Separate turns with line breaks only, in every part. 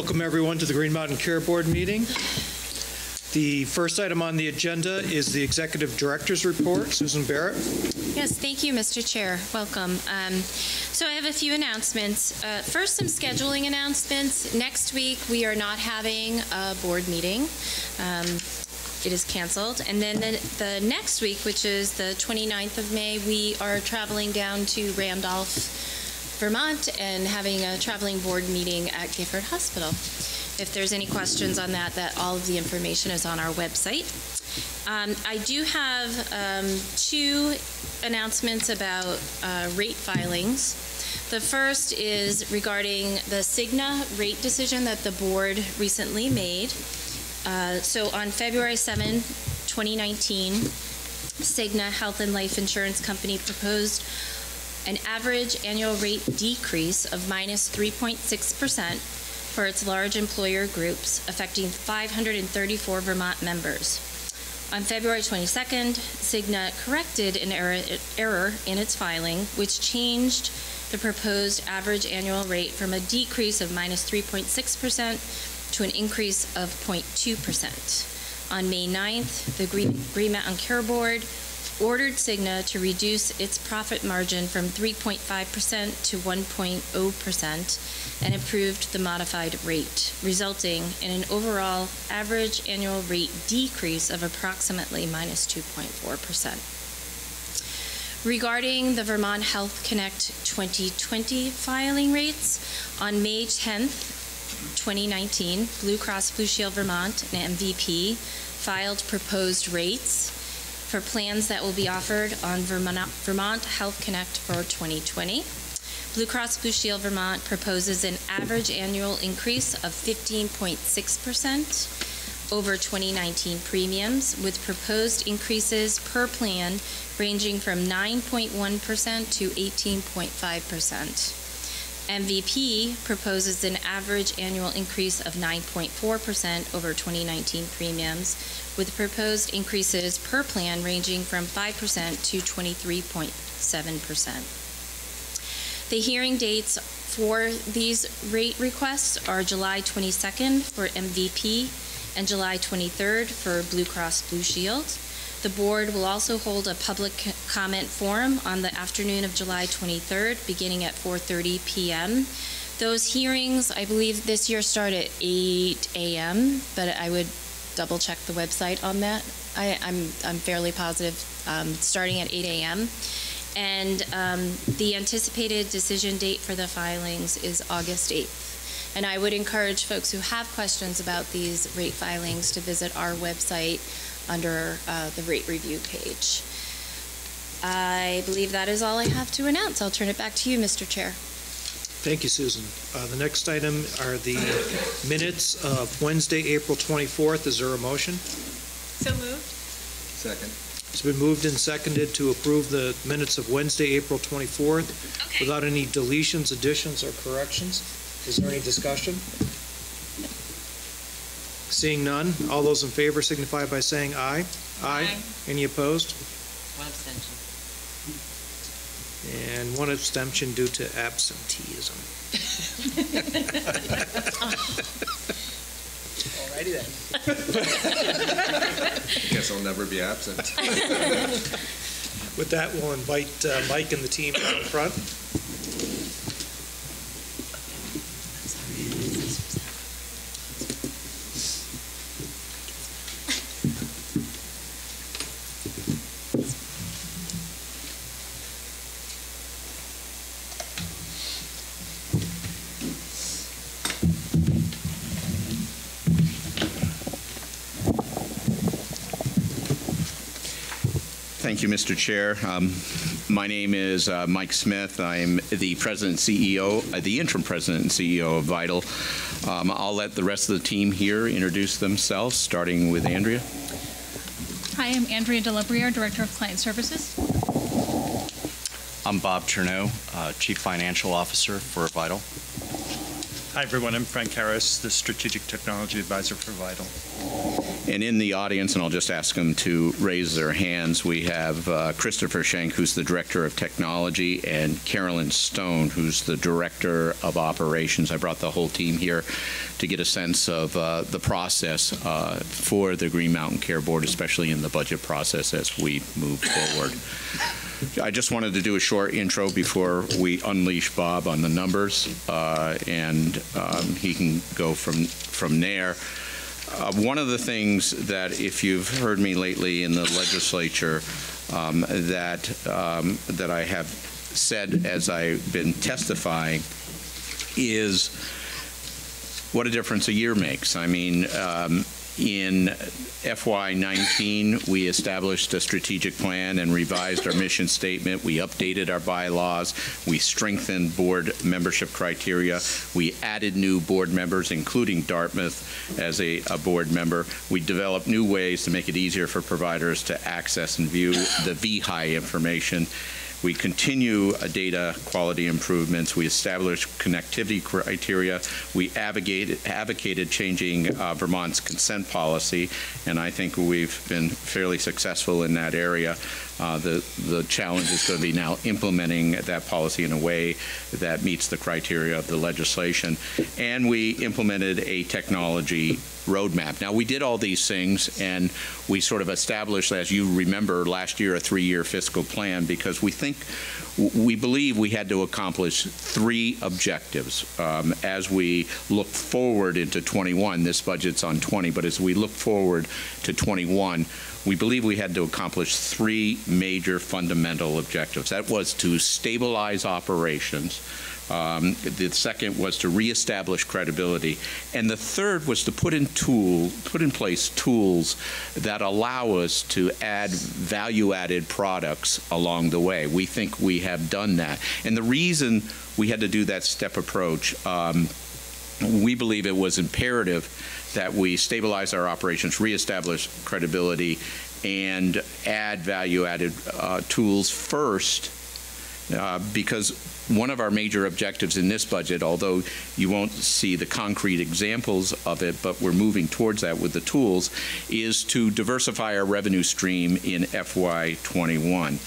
Welcome, everyone, to the Green Mountain Care Board meeting. The first item on the agenda is the Executive Director's Report. Susan Barrett.
Yes, thank you, Mr. Chair. Welcome. Um, So I have a few announcements. Uh, First, some scheduling announcements. Next week, we are not having a board meeting. Um, It is canceled. And then the the next week, which is the 29th of May, we are traveling down to Randolph, Vermont, and having a traveling board meeting at Gifford Hospital. If there's any questions on that, that all of the information is on our website. Um, I do have um, two announcements about uh, rate filings. The first is regarding the Cigna rate decision that the board recently made. Uh, So on February 7, 2019, Cigna Health and Life Insurance Company proposed an average annual rate decrease of minus 3.6% for its large employer groups, affecting 534 Vermont members. On February 22nd, Cigna corrected an error, in its filing, which changed the proposed average annual rate from a decrease of minus 3.6% to an increase of 0.2%. On May 9th, the Green Mountain Care Board ordered Cigna to reduce its profit margin from 3.5% to 1.0% and approved the modified rate, resulting in an overall average annual rate decrease of approximately minus 2.4%. Regarding the Vermont Health Connect 2020 filing rates, on May 10th, 2019, Blue Cross Blue Shield Vermont and MVP filed proposed rates for plans that will be offered on Vermont Health Connect for 2020. Blue Cross Blue Shield Vermont proposes an average annual increase of 15.6% over 2019 premiums, with proposed increases per plan ranging from 9.1% to 18.5%. MVP proposes an average annual increase of 9.4% over 2019 premiums, with proposed increases per plan ranging from 5% to 23.7%. The hearing dates for these rate requests are July 22nd for MVP and July 23rd for Blue Cross Blue Shield. The board will also hold a public comment forum on the afternoon of July 23rd, beginning at 4:30 PM. Those hearings, I believe this year start at 8 AM, but I would double check the website on that. I, I'm, I'm fairly positive, um, starting at 8 AM. And um, the anticipated decision date for the filings is August 8th. And I would encourage folks who have questions about these rate filings to visit our website under uh, the rate review page. I believe that is all I have to announce. I'll turn it back to you, Mr. Chair.
Thank you, Susan. Uh, The next item are the minutes of Wednesday, April 24th. Is there a motion?
So moved?
Second.
It's been moved and seconded to approve the minutes of Wednesday, April 24th
Okay.
without any deletions, additions, or corrections. Is there any discussion? Seeing none, all those in favor signify by saying aye.
Aye.
Any opposed?
One abstention.
And one abstention due to absenteeism.
Alrighty then. Guess I'll never be absent.
With that, we'll invite uh, Mike and the team out front.
Thank you, Mr. Chair. Um, My name is uh, Mike Smith. I'm the president and CEO, uh, the interim president and CEO of VITL. Um, I'll let the rest of the team here introduce themselves, starting with Andrea.
Hi, I'm Andrea Delabria, Director of Client Services.
I'm Bob Chernow, uh, Chief Financial Officer for VITL. Hi, everyone. I'm Frank Harris, the Strategic Technology Advisor for VITL.
And in the audience, and I'll just ask them to raise their hands, we have uh, Christopher Schenk, who's the Director of Technology, and Carolyn Stone, who's the Director of Operations. I brought the whole team here to get a sense of uh, the process uh, for the Green Mountain Care Board, especially in the budget process as we move forward. I just wanted to do a short intro before we unleash Bob on the numbers, uh, and um, he can go from, from there. Uh, One of the things that, if you've heard me lately in the legislature, um, that, um, that I have said as I've been testifying is what a difference a year makes. I mean, um, in FY19, we established a strategic plan and revised our mission statement. We updated our bylaws. We strengthened board membership criteria. We added new board members, including Dartmouth as a, a board member. We developed new ways to make it easier for providers to access and view the VHI information. We continue uh, data quality improvements. We established connectivity criteria. We advocated, advocated changing uh, Vermont's consent policy, and I think we've been fairly successful in that area. Uh, The, the challenge is going to be now implementing that policy in a way that meets the criteria of the legislation. And we implemented a technology roadmap. Now, we did all these things, and we sort of established, as you remember, last year, a three-year fiscal plan, because we think, we believe we had to accomplish three objectives um, as we look forward into 21. This budget's on 20, but as we look forward to 21, we believe we had to accomplish three major fundamental objectives. That was to stabilize operations. Um, The second was to reestablish credibility. And the third was to put in tool, put in place tools that allow us to add value-added products along the way. We think we have done that. And the reason we had to do that step approach, um, we believe it was imperative that we stabilize our operations, reestablish credibility, and add value-added uh, tools first, uh, because one of our major objectives in this budget, although you won't see the concrete examples of it, but we're moving towards that with the tools, is to diversify our revenue stream in FY21.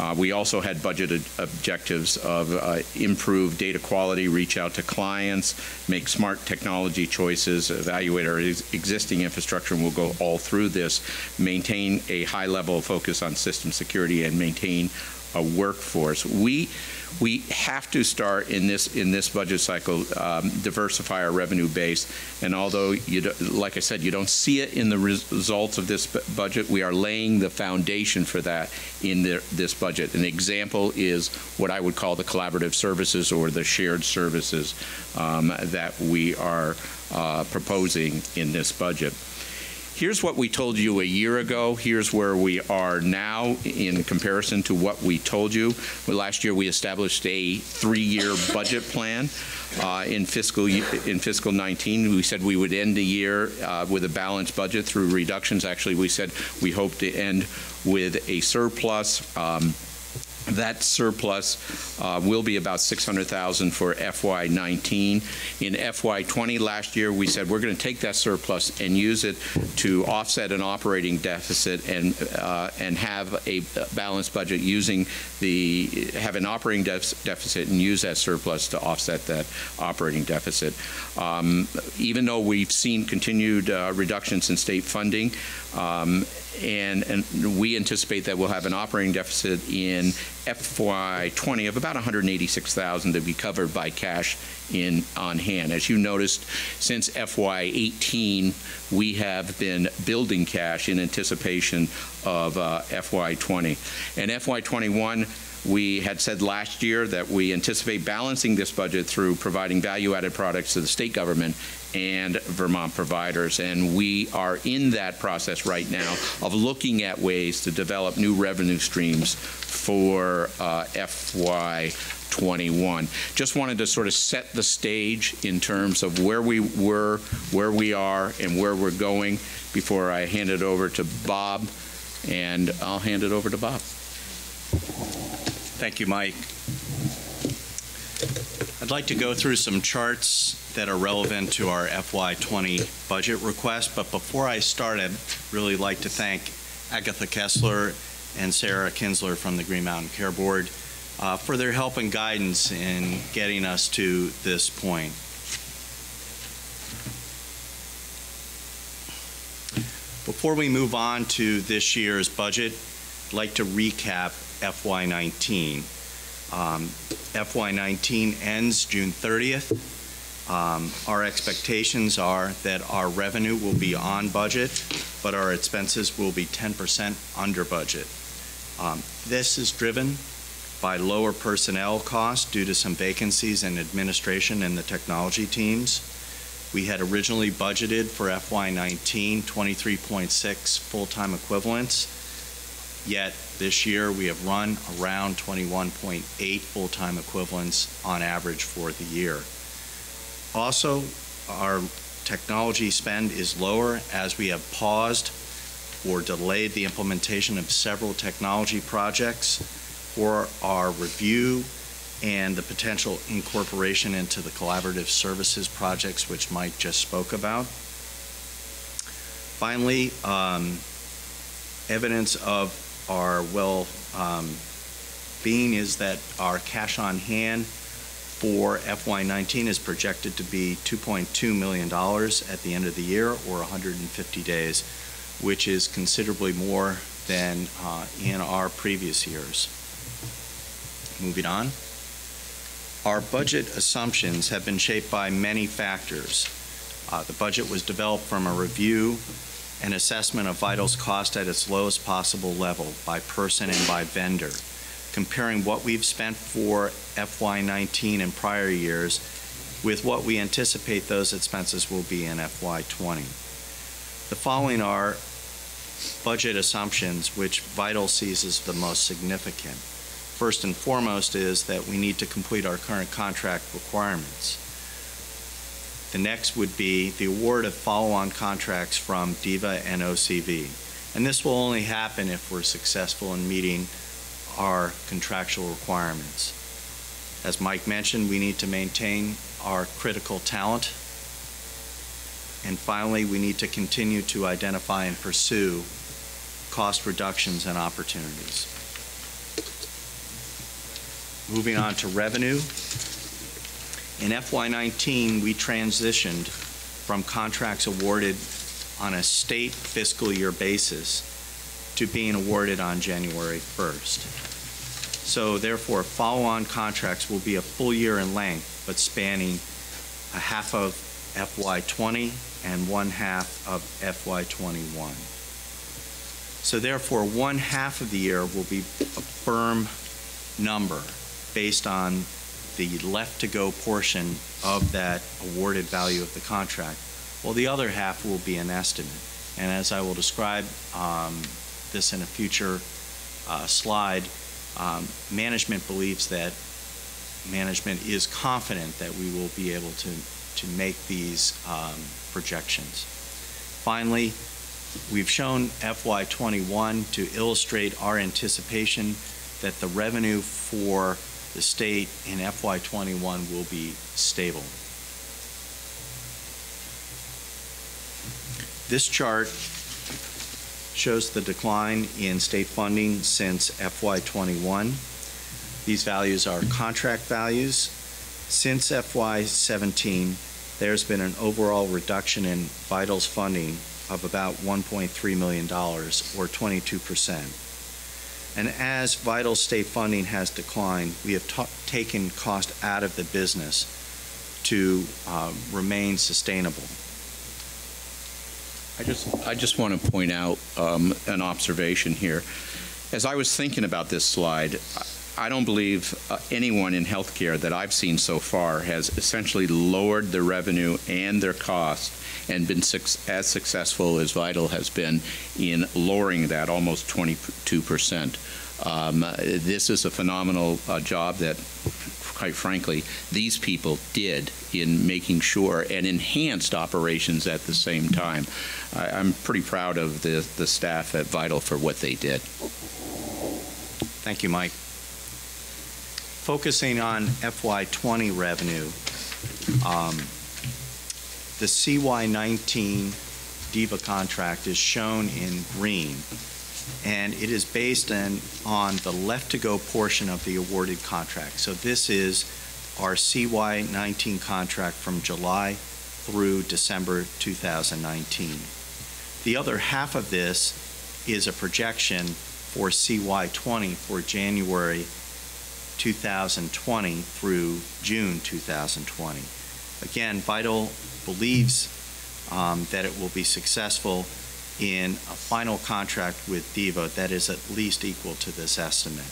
Uh, We also had budgeted objectives of uh, improve data quality, reach out to clients, make smart technology choices, evaluate our ex- existing infrastructure, and we'll go all through this, maintain a high level of focus on system security, and maintain a workforce. We, we have to start in this, in this budget cycle, um, diversify our revenue base. And although, you, like I said, you don't see it in the res- results of this bu- budget, we are laying the foundation for that in the- this budget. An example is what I would call the collaborative services or the shared services um, that we are uh, proposing in this budget. Here's what we told you a year ago. Here's where we are now in comparison to what we told you. Last year, we established a three-year budget plan uh, in fiscal, in fiscal 19. We said we would end the year uh, with a balanced budget through reductions. Actually, we said we hope to end with a surplus. Um, That surplus uh, will be about 600,000 for FY19. In FY20 last year, we said we're going to take that surplus and use it to offset an operating deficit and, uh, and have a balanced budget using the, have an operating def- deficit and use that surplus to offset that operating deficit. Um, Even though we've seen continued uh, reductions in state funding, um, and, and we anticipate that we'll have an operating deficit in FY20 of about 186,000 to be covered by cash in, on hand. As you noticed, since FY18, we have been building cash in anticipation of uh, FY20. And FY21, we had said last year that we anticipate balancing this budget through providing value-added products to the state government and Vermont providers. And we are in that process right now of looking at ways to develop new revenue streams for uh, FY '21. Just wanted to sort of set the stage in terms of where we were, where we are, and where we're going before I hand it over to Bob. And I'll hand it over to Bob.
Thank you, Mike. I'd like to go through some charts
that are relevant to our FY20 budget request. But before I start, I'd really like to thank Agatha Kessler and Sarah Kinsler from the Green Mountain Care Board uh, for their help and guidance in getting us to this point. Before we move on to this year's budget, I'd like to recap FY19. Um, FY19 ends June 30th. Um, Our expectations are that our revenue will be on budget, but our expenses will be 10% under budget. Um, This is driven by lower personnel costs due to some vacancies in administration and the technology teams. We had originally budgeted for FY19 23.6 full-time equivalents, yet this year we have run around 21.8 full-time equivalents on average for the year. Also, our technology spend is lower as we have paused or delayed the implementation of several technology projects for our review and the potential incorporation into the collaborative services projects which Mike just spoke about. Finally, um, evidence of our well um, being is that our cash on hand for FY19 is projected to be $2.2 million at the end of the year, or 150 days, which is considerably more than uh, in our previous years. Moving on. Our budget assumptions have been shaped by many factors. Uh, The budget was developed from a review and assessment of VITL's cost at its lowest possible level by person and by vendor, comparing what we've spent for FY19 and prior years with what we anticipate those expenses will be in FY20. The following are budget assumptions which VITL sees as the most significant. First and foremost is that we need to complete our current contract requirements. The next would be the award of follow-on contracts from DIVA and OCV. And this will only happen if we're successful in meeting our contractual requirements. As Mike mentioned, we need to maintain our critical talent. And finally, we need to continue to identify and pursue cost reductions and opportunities. Moving on to revenue. In FY19, we transitioned from contracts awarded on a state fiscal year basis to being awarded on January 1st. So therefore, follow-on contracts will be a full year in length, but spanning a half of FY20 and one half of FY21. So therefore, one half of the year will be a firm number based on the left-to-go portion of that awarded value of the contract, while the other half will be an estimate. And as I will describe um, this in a future uh, slide, um, management believes that management is confident that we will be able to, to make these um, projections. Finally, we've shown FY21 to illustrate our anticipation that the revenue for the state in FY21 will be stable. This chart shows the decline in state funding since FY21. These values are contract values. Since FY17, there's been an overall reduction in Vitals funding of about $1.3 million, or 22 percent. And as vital state funding has declined, we have ta- taken cost out of the business to uh, remain sustainable.
I just, I just want to point out um, an observation here. As I was thinking about this slide, I don't believe uh, anyone in healthcare that I've seen so far has essentially lowered their revenue and their cost and been suc- as successful as VITL has been in lowering that almost 22 percent. Um, this is a phenomenal uh, job that, quite frankly, these people did in making sure and enhanced operations at the same time. I, I'm pretty proud of the, the staff at VITL for what they did.
Thank you, Mike. Focusing on FY20 revenue, um, the CY19 DIVA contract is shown in green, and it is based on, on the left-to-go portion of the awarded contract. So this is our CY19 contract from July through December 2019. The other half of this is a projection for CY20 for January 2020 through June 2020. Again, VITL believes um, that it will be successful in a final contract with DIVA that is at least equal to this estimate.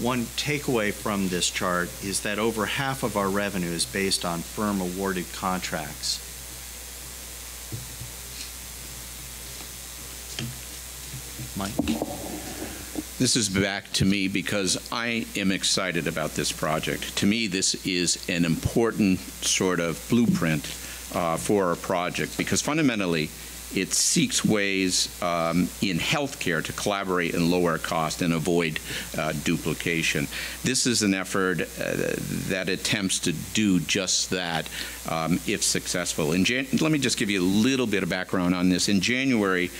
One takeaway from this chart is that over half of our revenue is based on firm awarded contracts. Mike?
This is back to me because I am excited about this project. To me, this is an important sort of blueprint uh, for our project because fundamentally, it seeks ways um, in healthcare to collaborate and lower cost and avoid uh, duplication. This is an effort uh, that attempts to do just that um, if successful. In Jan- let me just give you a little bit of background on this. In January,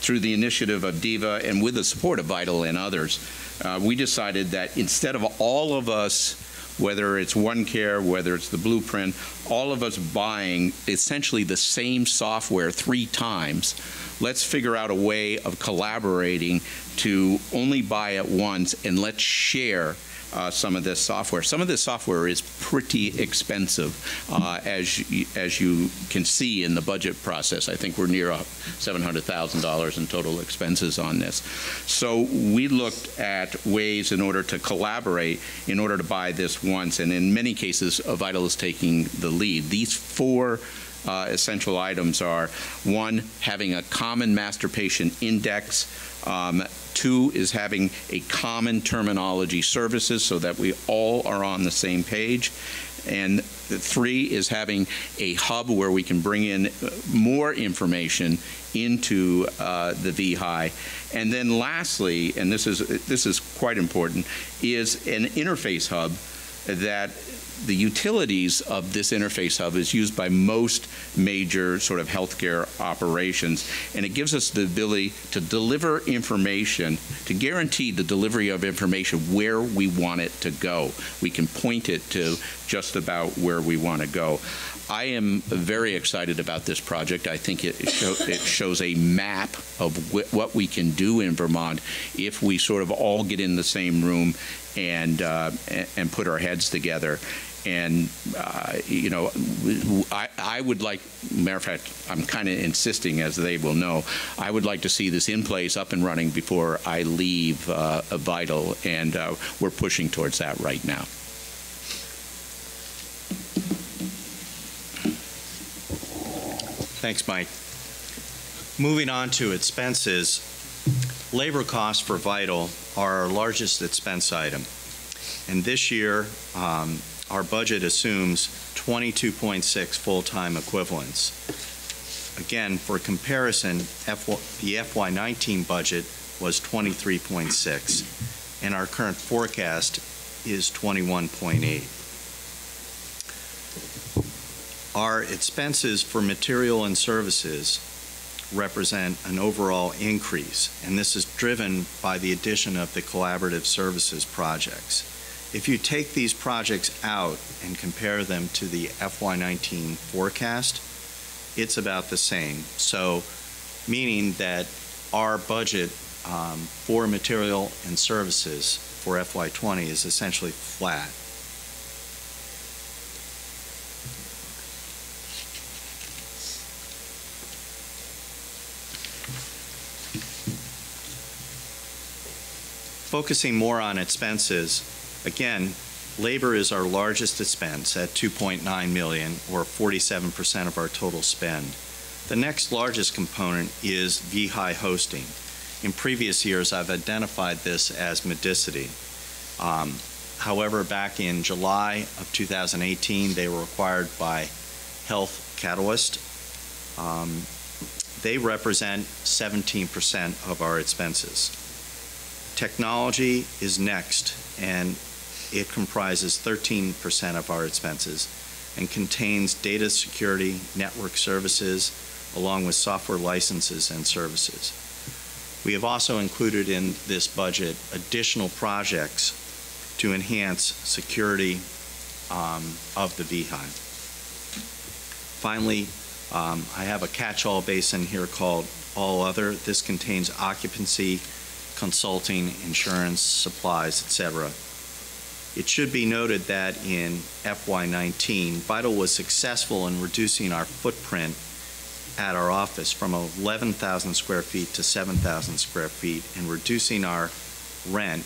through the initiative of DIVA and with the support of VITL and others, uh, we decided that instead of all of us whether it's OneCare, whether it's the Blueprint, all of us buying essentially the same software three times. Let's figure out a way of collaborating to only buy it once and let's share uh, some of this software. Some of this software is pretty expensive, uh, as as you can see in the budget process. I think we're near $700,000 in total expenses on this. So we looked at ways in order to collaborate in order to buy this once, and in many cases, VITL is taking the lead. These four uh, essential items are one, having a common master patient index. Um, two is having a common terminology services so that we all are on the same page. And three is having a hub where we can bring in more information into uh, the VHI. And then lastly, and this is this is quite important, is an interface hub that the utilities of this interface hub is used by most major sort of healthcare operations, and it gives us the ability to deliver information, to guarantee the delivery of information where we want it to go. We can point it to just about where we want to go. I am very excited about this project. I think it, show, it shows a map of wh what we can do in Vermont if we sort of all get in the same room and uh, and put our heads together. And, uh, you know, I, I would like, matter of fact, I'm kind of insisting, as they will know, I would like to see this in place, up and running before I leave uh, VITL, and uh, we're pushing towards that right now.
Thanks, Mike. Moving on to expenses, labor costs for VITL are our largest expense item. And this year, um, our budget assumes 22.6 full-time equivalents. Again, for comparison, the FY19 budget was 23.6, and our current forecast is 21.8. Our expenses for material and services represent an overall increase, and this is driven by the addition of the collaborative services projects. If you take these projects out and compare them to the FY19 forecast, it's about the same. So, meaning that our budget um, for material and services for FY20 is essentially flat. Focusing more on expenses, Again, labor is our largest expense at 2.9 million or 47% of our total spend. The next largest component is VHI hosting. In previous years, I've identified this as Medicity. Um, however, back in July of 2018, they were acquired by Health Catalyst. Um, they represent 17% of our expenses. Technology is next, and it comprises 13% of our expenses. and contains data security, network services, along with software licenses and services. We have also included in this budget additional projects to enhance security um, of the VHI. Finally, um, I have a catch-all basin here called All Other. This contains occupancy, consulting, insurance, supplies, etc. It should be noted that in FY19, VITL was successful in reducing our footprint at our office from 11,000 square feet to 7,000 square feet and reducing our rent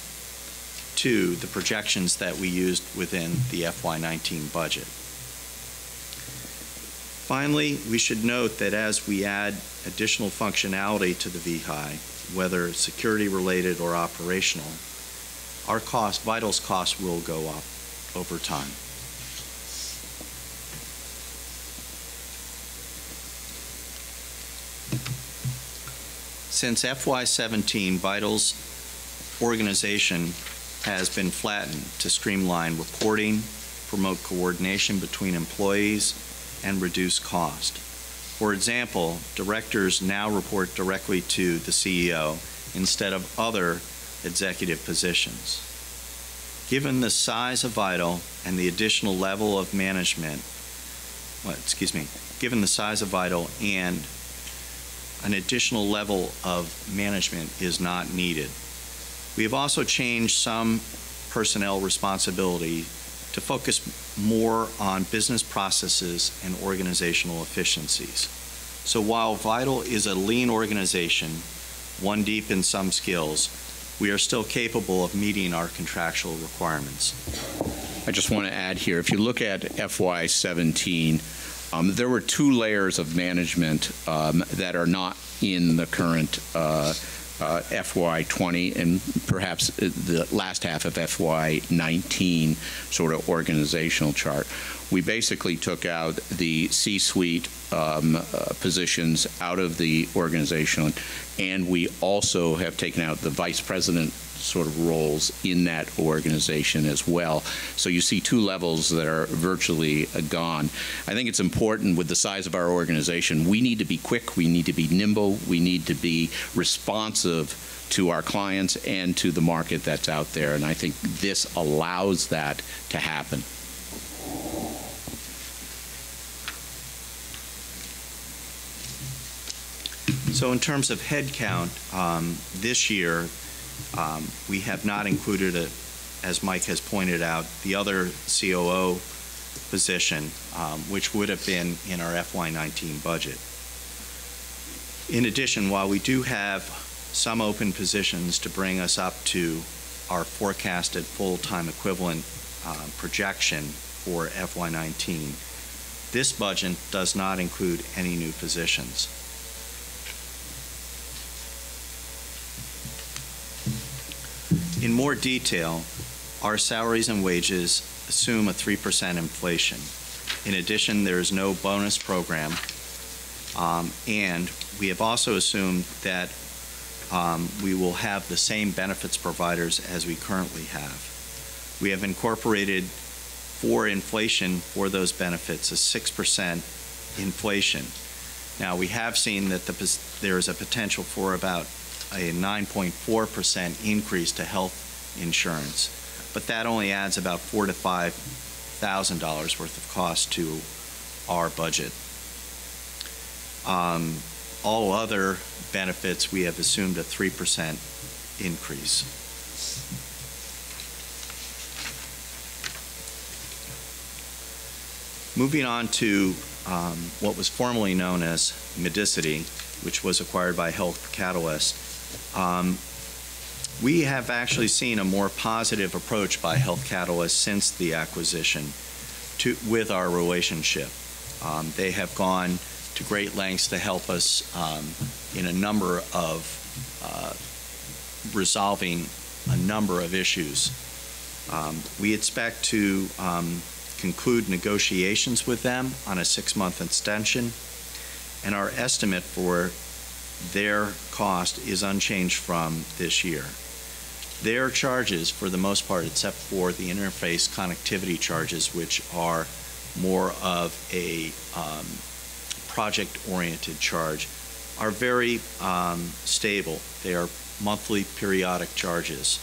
to the projections that we used within the FY19 budget. Finally, we should note that as we add additional functionality to the VHI, whether security related or operational, our cost, VITL's cost will go up over time. Since FY17, VITL's organization has been flattened to streamline reporting, promote coordination between employees, and reduce cost. For example, directors now report directly to the CEO instead of other executive positions. Given the size of VITL and the additional level of management, well, excuse me, given the size of VITL and an additional level of management is not needed. We have also changed some personnel responsibility to focus more on business processes and organizational efficiencies. So while VITL is a lean organization, one deep in some skills, we are still capable of meeting our contractual requirements.
I just want to add here, if you look at FY17, um, there were two layers of management um, that are not in the current uh, uh, FY20 and perhaps the last half of FY19 sort of organizational chart. We basically took out the C-suite um, uh, positions out of the organization, and we also have taken out the vice president sort of roles in that organization as well. So you see two levels that are virtually uh, gone. I think it's important with the size of our organization, we need to be quick, we need to be nimble, we need to be responsive to our clients and to the market that's out there. And I think this allows that to happen.
So in terms of headcount, um, this year, um, we have not included, a, as Mike has pointed out, the other COO position, um, which would have been in our FY19 budget. In addition, while we do have some open positions to bring us up to our forecasted full-time equivalent uh, projection for FY19, this budget does not include any new positions. In more detail, our salaries and wages assume a 3% inflation. In addition, there is no bonus program, um, and we have also assumed that um, we will have the same benefits providers as we currently have. We have incorporated for inflation for those benefits a 6% inflation. Now, we have seen that the, there is a potential for about a 9.4% increase to health insurance, but that only adds about four to five thousand dollars worth of cost to our budget. Um, all other benefits, we have assumed a 3% increase. Moving on to um, what was formerly known as Medicity, which was acquired by Health Catalyst. Um, we have actually seen a more positive approach by Health Catalyst since the acquisition to, with our relationship. Um, they have gone to great lengths to help us um, in a number of uh, resolving a number of issues. Um, we expect to um, conclude negotiations with them on a six-month extension, and our estimate for their cost is unchanged from this year. Their charges, for the most part, except for the interface connectivity charges, which are more of a um, project-oriented charge, are very um, stable. They are monthly periodic charges.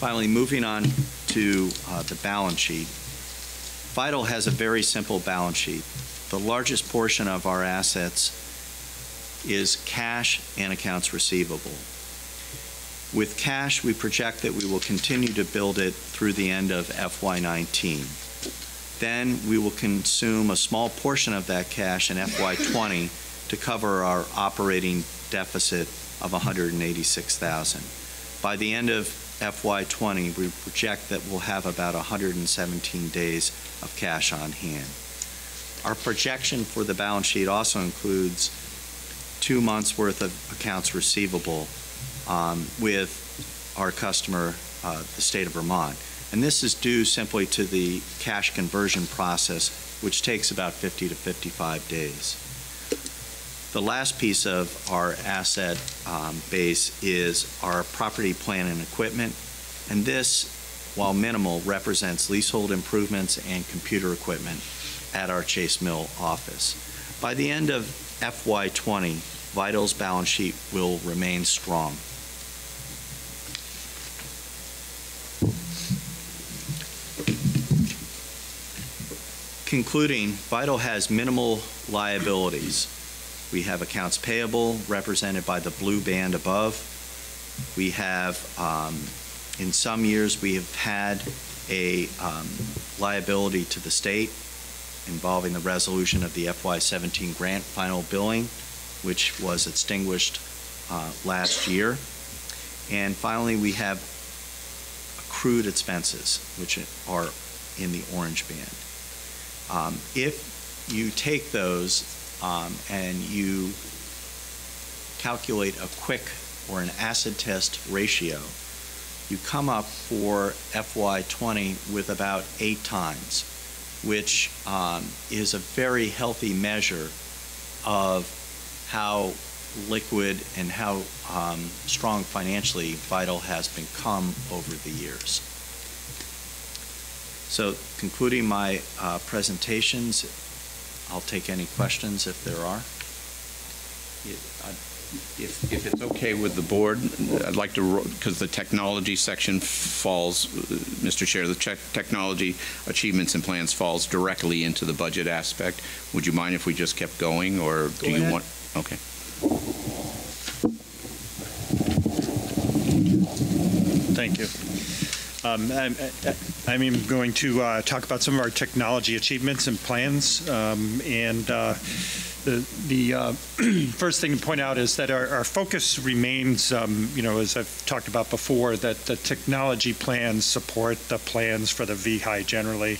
Finally, moving on to uh, the balance sheet. VITL has a very simple balance sheet. The largest portion of our assets is cash and accounts receivable. With cash, we project that we will continue to build it through the end of FY19. Then we will consume a small portion of that cash in FY20 to cover our operating deficit of 186,000. By the end of FY20, we project that we'll have about 117 days of cash on hand. Our projection for the balance sheet also includes two months' worth of accounts receivable um, with our customer, uh, the state of Vermont. And this is due simply to the cash conversion process, which takes about 50 to 55 days. The last piece of our asset um, base is our property, plant, and equipment. And this, while minimal, represents leasehold improvements and computer equipment at our Chase Mill office. By the end of FY20, VITL's balance sheet will remain strong. Concluding, VITL has minimal liabilities. We have accounts payable represented by the blue band above. We have, um, in some years, we have had a um, liability to the state involving the resolution of the FY17 grant final billing, which was extinguished uh, last year. And finally, we have accrued expenses, which are in the orange band. Um, If you take those um, and you calculate a quick or an acid test ratio, you come up for FY20 with about eight times, which um, is a very healthy measure of how liquid and how um, strong financially VITL has become over the years. So concluding my uh, presentations, I'll take any questions if there are.
If, if it's okay with the board, I'd like to, because the technology section falls, uh, Mr. Chair, the technology achievements and plans falls directly into the budget aspect. Would you mind if we just kept going, or do
Go
you want? Okay.
Thank you. Um, I'm I'm going to uh, talk about some of our technology achievements and plans. Um, And uh, the uh, first thing to point out is that our our focus remains, um, you know, as I've talked about before, that the technology plans support the plans for the VHI generally.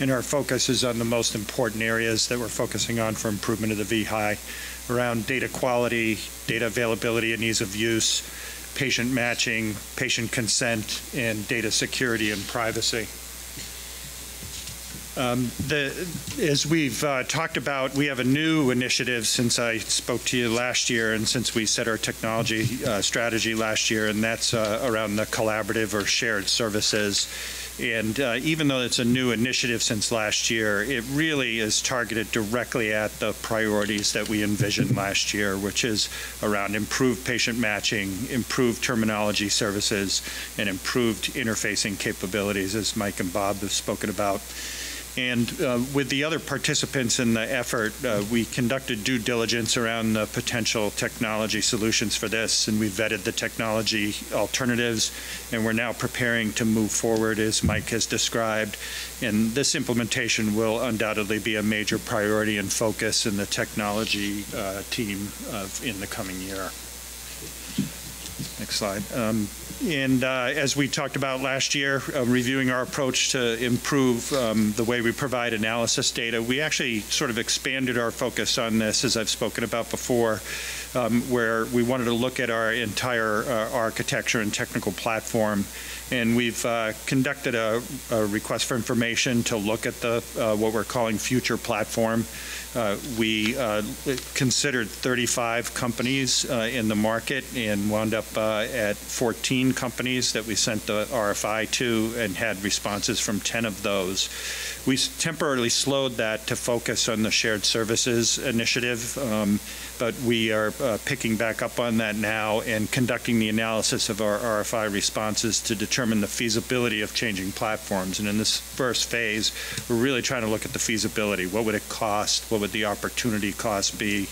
And our focus is on the most important areas that we're focusing on for improvement of the VHI around data quality, data availability and ease of use, patient matching, patient consent, and data security and privacy. Um, The, as we've uh, talked about, we have a new initiative since I spoke to you last year and since we set our technology uh, strategy last year, and that's uh, around the collaborative or shared services. And uh, even though it's a new initiative since last year, it really is targeted directly at the priorities that we envisioned last year, which is around improved patient matching, improved terminology services, and improved interfacing capabilities, as Mike and Bob have spoken about. And uh, with the other participants in the effort, uh, we conducted due diligence around the potential technology solutions for this, and we vetted the technology alternatives, and we're now preparing to move forward, as Mike has described. And this implementation will undoubtedly be a major priority and focus in the technology uh, team of, in the coming year. Next slide. Um, And uh, as we talked about last year, uh, reviewing our approach to improve um, the way we provide analysis data, we actually sort of expanded our focus on this, as I've spoken about before, um, where we wanted to look at our entire uh, architecture and technical platform. And we've uh, conducted a a request for information to look at the, uh, what we're calling future platform. Uh, We considered 35 companies in the market and wound up uh, at 14 companies that we sent the RFI to and had responses from 10 of those. We temporarily slowed that to focus on the shared services initiative, um, but we are uh, picking back up on that now and conducting the analysis of our RFI responses to determine the feasibility of changing platforms. And in this first phase, we're really trying to look at the feasibility. What would it cost? What would the opportunity cost be?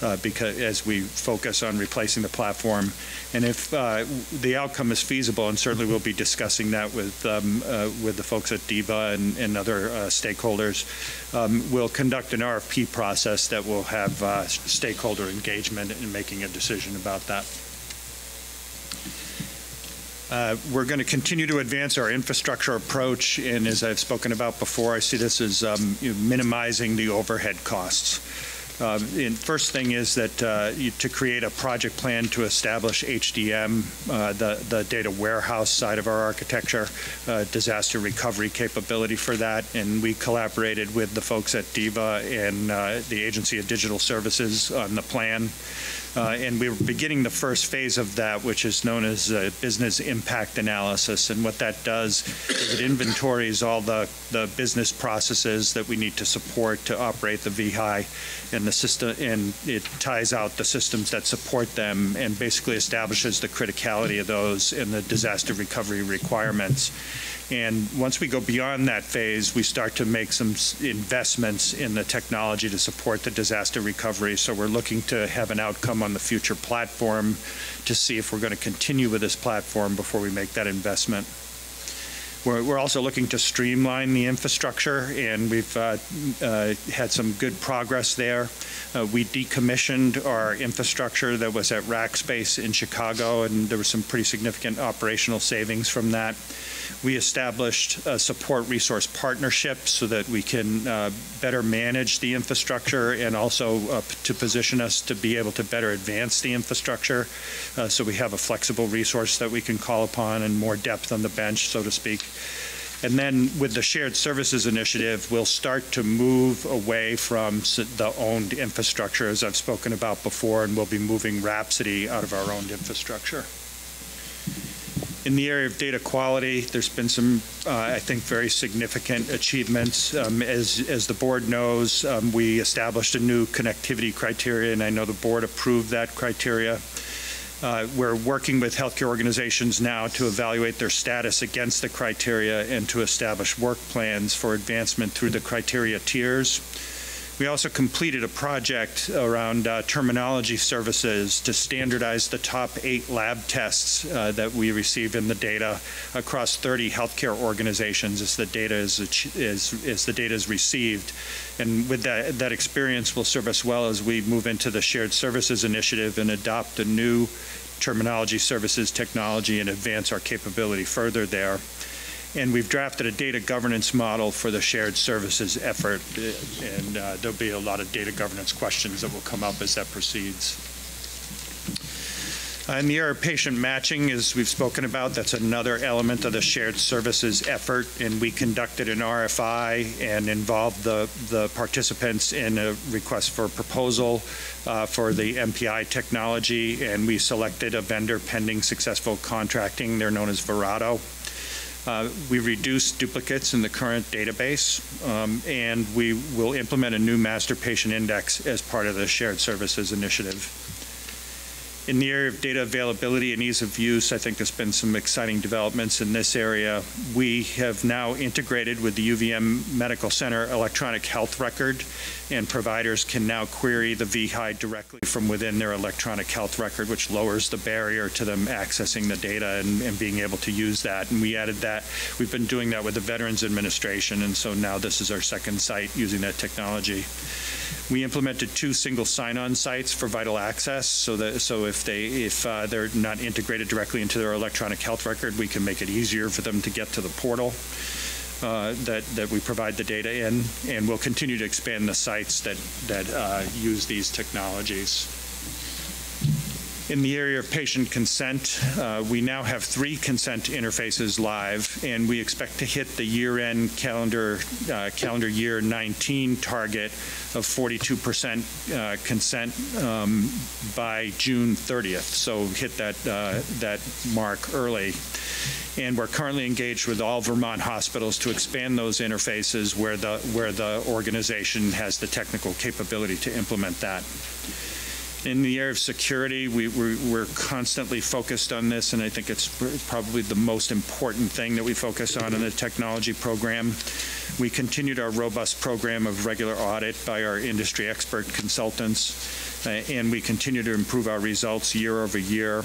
Uh, because, as we focus on replacing the platform. And if uh, the outcome is feasible, and certainly we'll be discussing that with, um, uh, with the folks at DVHA and, and other uh, stakeholders, um, we'll conduct an RFP process that will have uh, stakeholder engagement in making a decision about that. Uh, We're going to continue to advance our infrastructure approach, and as I've spoken about before, I see this as um, minimizing the overhead costs. Um, And first thing is that uh, you- to create a project plan to establish HDM, uh, the the data warehouse side of our architecture, uh, disaster recovery capability for that, and we collaborated with the folks at DVHA and uh, the Agency of Digital Services on the plan. Uh, And we're beginning the first phase of that, which is known as uh, business impact analysis. And what that does is it inventories all the, the business processes that we need to support to operate the VHI and the system, and it ties out the systems that support them and basically establishes the criticality of those and the disaster recovery requirements. And once we go beyond that phase, we start to make some investments in the technology to support the disaster recovery. So we're looking to have an outcome on the future platform to see if we're going to continue with this platform before we make that investment. We're, we're also looking to streamline the infrastructure, and we've uh, uh, had some good progress there. Uh, We decommissioned our infrastructure that was at Rackspace in Chicago, and there was some pretty significant operational savings from that. We established uh, support resource partnerships so that we can uh, better manage the infrastructure and also uh, to position us to be able to better advance the infrastructure. Uh, So we have a flexible resource that we can call upon and more depth on the bench, so to speak. And then with the shared services initiative, we'll start to move away from the owned infrastructure, as I've spoken about before, and we'll be moving Rhapsody out of our owned infrastructure. In the area of data quality, there's been some, uh, I think, very significant achievements. Um, As, as the board knows, um, we established a new connectivity criteria, and I know the board approved that criteria. Uh, We're working with healthcare organizations now to evaluate their status against the criteria and to establish work plans for advancement through the criteria tiers. We also completed a project around uh, terminology services to standardize the top eight lab tests uh, that we receive in the data across 30 healthcare organizations as the data is, is, the data is received. And with that, that experience will serve us well as we move into the shared services initiative and adopt a new terminology services technology and advance our capability further there. And we've drafted a data governance model for the shared services effort, uh, and uh, there'll be a lot of data governance questions that will come up as that proceeds. Uh, In the of patient matching, as we've spoken about, that's another element of the shared services effort, and we conducted an RFI and involved the, the participants in a request for proposal uh, for the MPI technology, and we selected a vendor pending successful contracting. They're known as Verato. Uh, We reduced duplicates in the current database, um, and we will implement a new master patient index as part of the shared services initiative. In the area of data availability and ease of use, I think there's been some exciting developments in this area. We have now integrated with the UVM Medical Center electronic health record, and providers can now query the VHI directly from within their electronic health record, which lowers the barrier to them accessing the data and, and being able to use that. And we added that. We've been doing that with the Veterans Administration, and so now this is our second site using that technology. We implemented two single sign-on sites for VITL Access, so that, so if they, if uh, they're not integrated directly into their electronic health record, we can make it easier for them to get to the portal uh, that, that we provide the data in, and we'll continue to expand the sites that, that uh, use these technologies. In the area of patient consent, uh, we now have three consent interfaces live, and we expect to hit the year-end calendar, uh, calendar year 19 target of 42% uh, consent um, by June 30th. So hit that, uh, that mark early. And we're currently engaged with all Vermont hospitals to expand those interfaces where the, where the organization has the technical capability to implement that. In the area of security, we, we're, we're constantly focused on this, and I think it's probably the most important thing that we focus on in the technology program. We continued our robust program of regular audit by our industry expert consultants, uh, and we continue to improve our results year over year.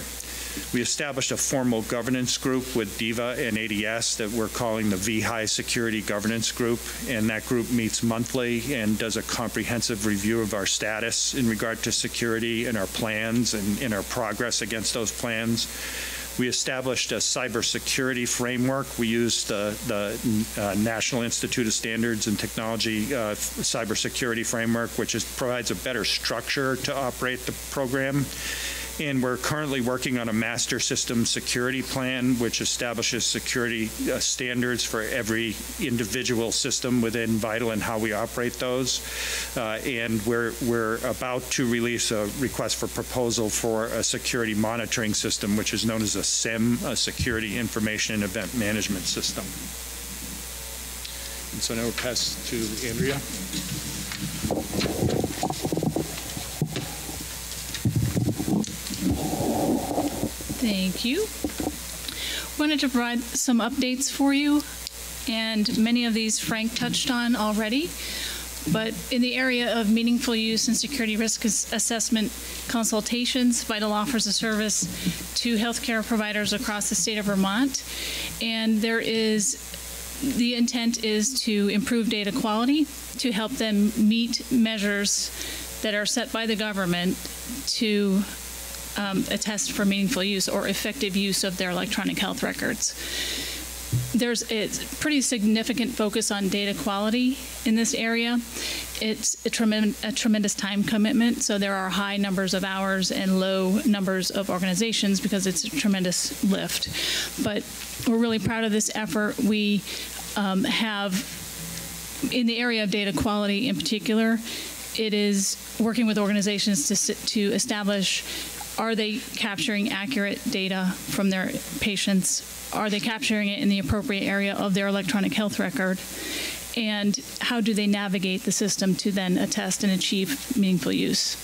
We established a formal governance group with DVHA and ADS that we're calling the VHI Security Governance Group, and that group meets monthly and does a comprehensive review of our status in regard to security and our plans and, and our progress against those plans. We established a cybersecurity framework. We used the, the uh, National Institute of Standards and Technology uh, cybersecurity framework, which is, provides a better structure to operate the program. And we're currently working on a master system security plan, which establishes security uh, standards for every individual system within VITL and how we operate those. Uh, and we're, we're about to release a request for proposal for a security monitoring system, which is known as a SIM, a Security Information and Event Management System. And so now we'll pass to Andrea.
Thank you. Wanted to provide some updates for you, and many of these Frank touched on already. But in the area of meaningful use and security risk assessment consultations, VITL offers a service to healthcare providers across the state of Vermont. And there is, the intent is to improve data quality, to help them meet measures that are set by the government to um, a test for meaningful use or effective use of their electronic health records. There's a pretty significant focus on data quality in this area. It's a, a tremendous time commitment, so there are high numbers of hours and low numbers of organizations because it's a tremendous lift. But we're really proud of this effort. We um, have, in the area of data quality in particular, it is working with organizations to, to establish are they capturing accurate data from their patients? Are they capturing it in the appropriate area of their electronic health record? And how do they navigate the system to then attest and achieve meaningful use?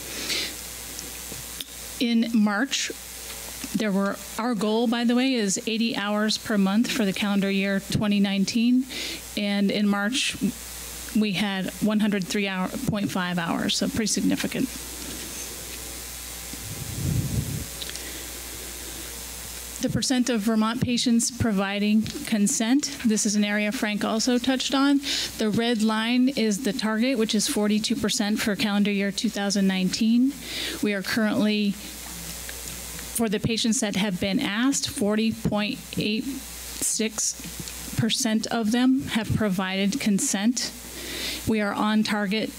In March, there were our goal by the way is 80 hours per month for the calendar year 2019 and in march we had 103.5 hours so pretty significant the percent of Vermont patients providing consent. This is an area Frank also touched on. The red line is the target, which is 42% for calendar year 2019. We are currently, for the patients that have been asked, 40.86% of them have provided consent. We are on target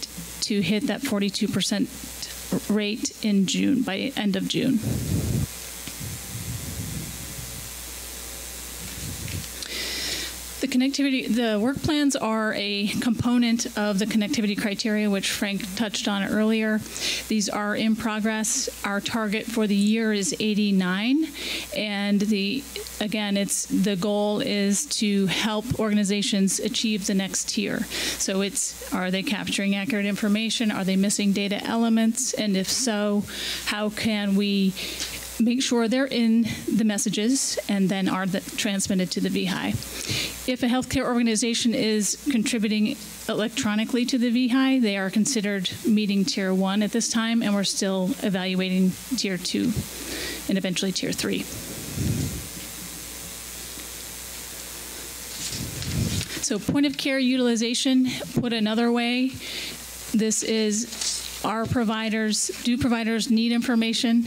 to hit that 42% rate in June, by end of June. The connectivity, the work plans are a component of the connectivity criteria, which Frank touched on earlier. These are in progress. Our target for the year is 89, and the again, it's the goal is to help organizations achieve the next tier. So it's are they capturing accurate information? Are they missing data elements? And if so, how can we make sure they're in the messages and then are the, transmitted to the VHI. If a healthcare organization is contributing electronically to the VHI, they are considered meeting tier one at this time, and we're still evaluating tier two and eventually tier three. So, point of care utilization, put another way, this is our providers, do providers need information?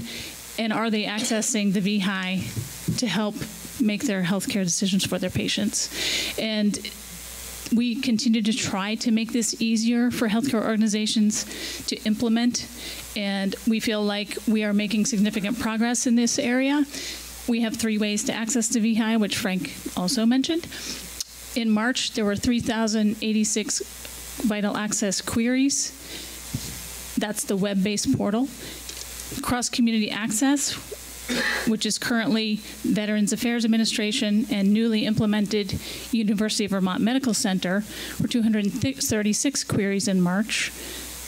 And are they accessing the VHI to help make their healthcare decisions for their patients? And we continue to try to make this easier for healthcare organizations to implement, and we feel like we are making significant progress in this area. We have three ways to access the VHI, which Frank also mentioned. In March, there were 3,086 VITL access queries. That's the web-based portal. Cross-community access, which is currently Veterans Affairs Administration and newly implemented University of Vermont Medical Center, were 236 queries in March.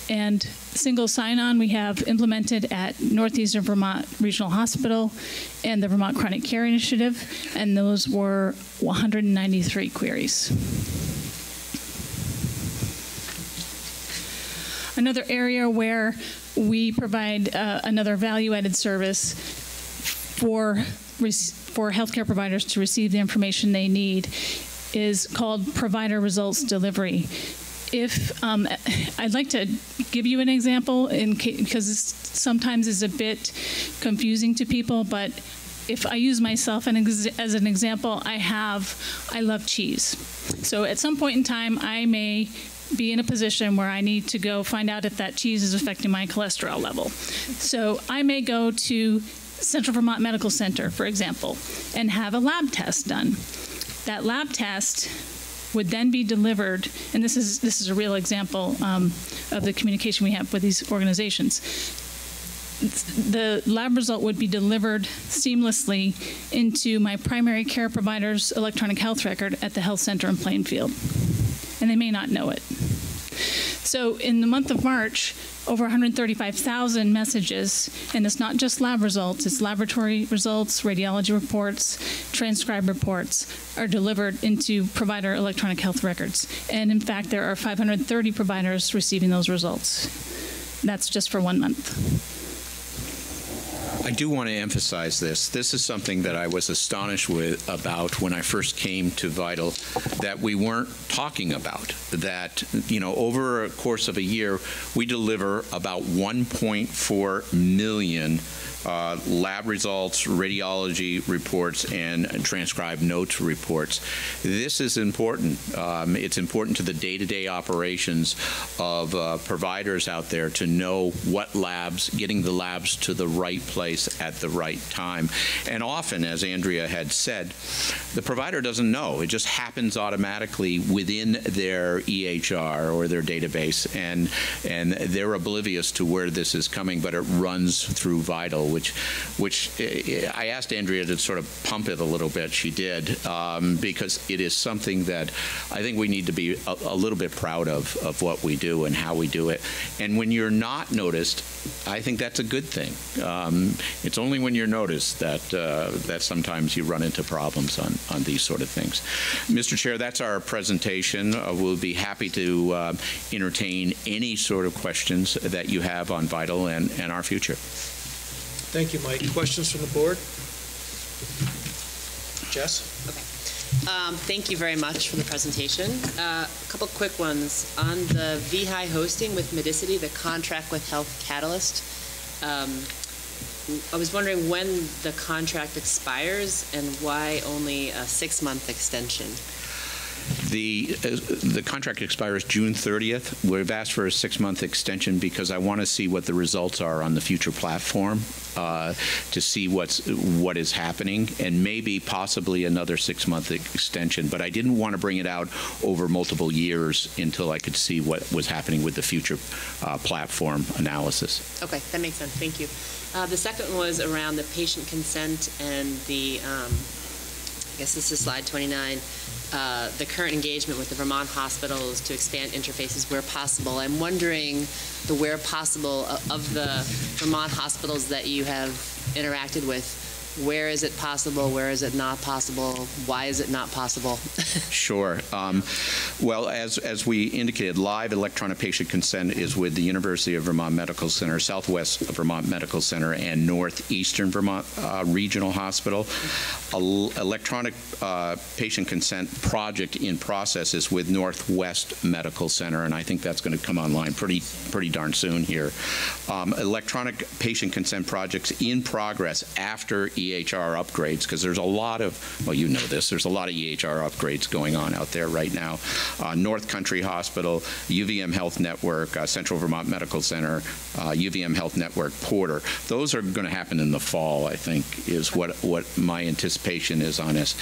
And single sign-on we have implemented at Northeastern Vermont Regional Hospital and the Vermont Chronic Care Initiative, and those were 193 queries. Another area where we provide uh, another value-added service for for healthcare providers to receive the information they need is called provider results delivery. If um, I'd like to give you an example, in because sometimes is a bit confusing to people, but if I use myself as an example, I have I love cheese. So at some point in time, I may be in a position where I need to go find out if that cheese is affecting my cholesterol level. So I may go to Central Vermont Medical Center, for example, and have a lab test done. That lab test would then be delivered, and this is this is a real example um, of the communication we have with these organizations. The lab result would be delivered seamlessly into my primary care provider's electronic health record at the health center in Plainfield, and they may not know it. So in the month of March, over 135,000 messages, and it's not just lab results, it's laboratory results, radiology reports, transcribed reports are delivered into provider electronic health records. And in fact, there are 530 providers receiving those results. That's just for one month.
I do want to emphasize this. This is something that I was astonished with about when I first came to VITL that we weren't talking about. That, you know, over a course of a year, we deliver about 1.4 million uh, lab results, radiology reports, and transcribed notes reports. This is important. Um, it's important to the day-to-day operations of uh, providers out there to know what labs, getting the labs to the right place at the right time. And often, as Andrea had said, the provider doesn't know. It just happens automatically within their EHR or their database, and and they're oblivious to where this is coming, but it runs through VITL, which which eh, I asked Andrea to sort of pump it a little bit. She did um, because it is something that I think we need to be a, a little bit proud of of what we do and how we do it. And when you're not noticed, I think that's a good thing. Um, it's only when you're noticed that uh, that sometimes you run into problems on on these sort of things. Mr. Chair, that's our presentation. Uh, we'll be happy to uh, entertain any sort of questions that you have on VITL and, and our future.
Thank you, Mike. Questions from the board? Jess?
Um, Thank you very much for the presentation. Uh, A couple quick ones. On the VHI hosting with Medicity, the contract with Health Catalyst, um, I was wondering when the contract expires and why only a six-month extension?
The, uh, the contract expires June 30th. We've asked for a six-month extension because I want to see what the results are on the future platform, uh, to see what's, what is happening, and maybe possibly another six-month extension. But I didn't want to bring it out over multiple years until I could see what was happening with the future uh, platform analysis.
Okay, that makes sense. Thank you. Uh, The second was around the patient consent and the, um, I guess this is slide 29, uh, the current engagement with the Vermont hospitals to expand interfaces where possible. I'm wondering the where possible of the Vermont hospitals that you have interacted with, where is it possible, where is it not possible, why is it not possible?
Sure. Um, Well, as, as we indicated, live electronic patient consent is with the University of Vermont Medical Center, Southwest Vermont Medical Center, and Northeastern Vermont uh, Regional Hospital. El- Electronic uh, patient consent project in process is with Northwest Medical Center, and I think that's going to come online pretty, pretty darn soon here. Um, Electronic patient consent projects in progress after EHR upgrades, because there's a lot of, well, you know this, there's a lot of EHR upgrades going on out there right now. Uh, North Country Hospital, UVM Health Network, uh, Central Vermont Medical Center, uh, UVM Health Network, Porter. Those are going to happen in the fall, I think, is what, what my anticipation is on this.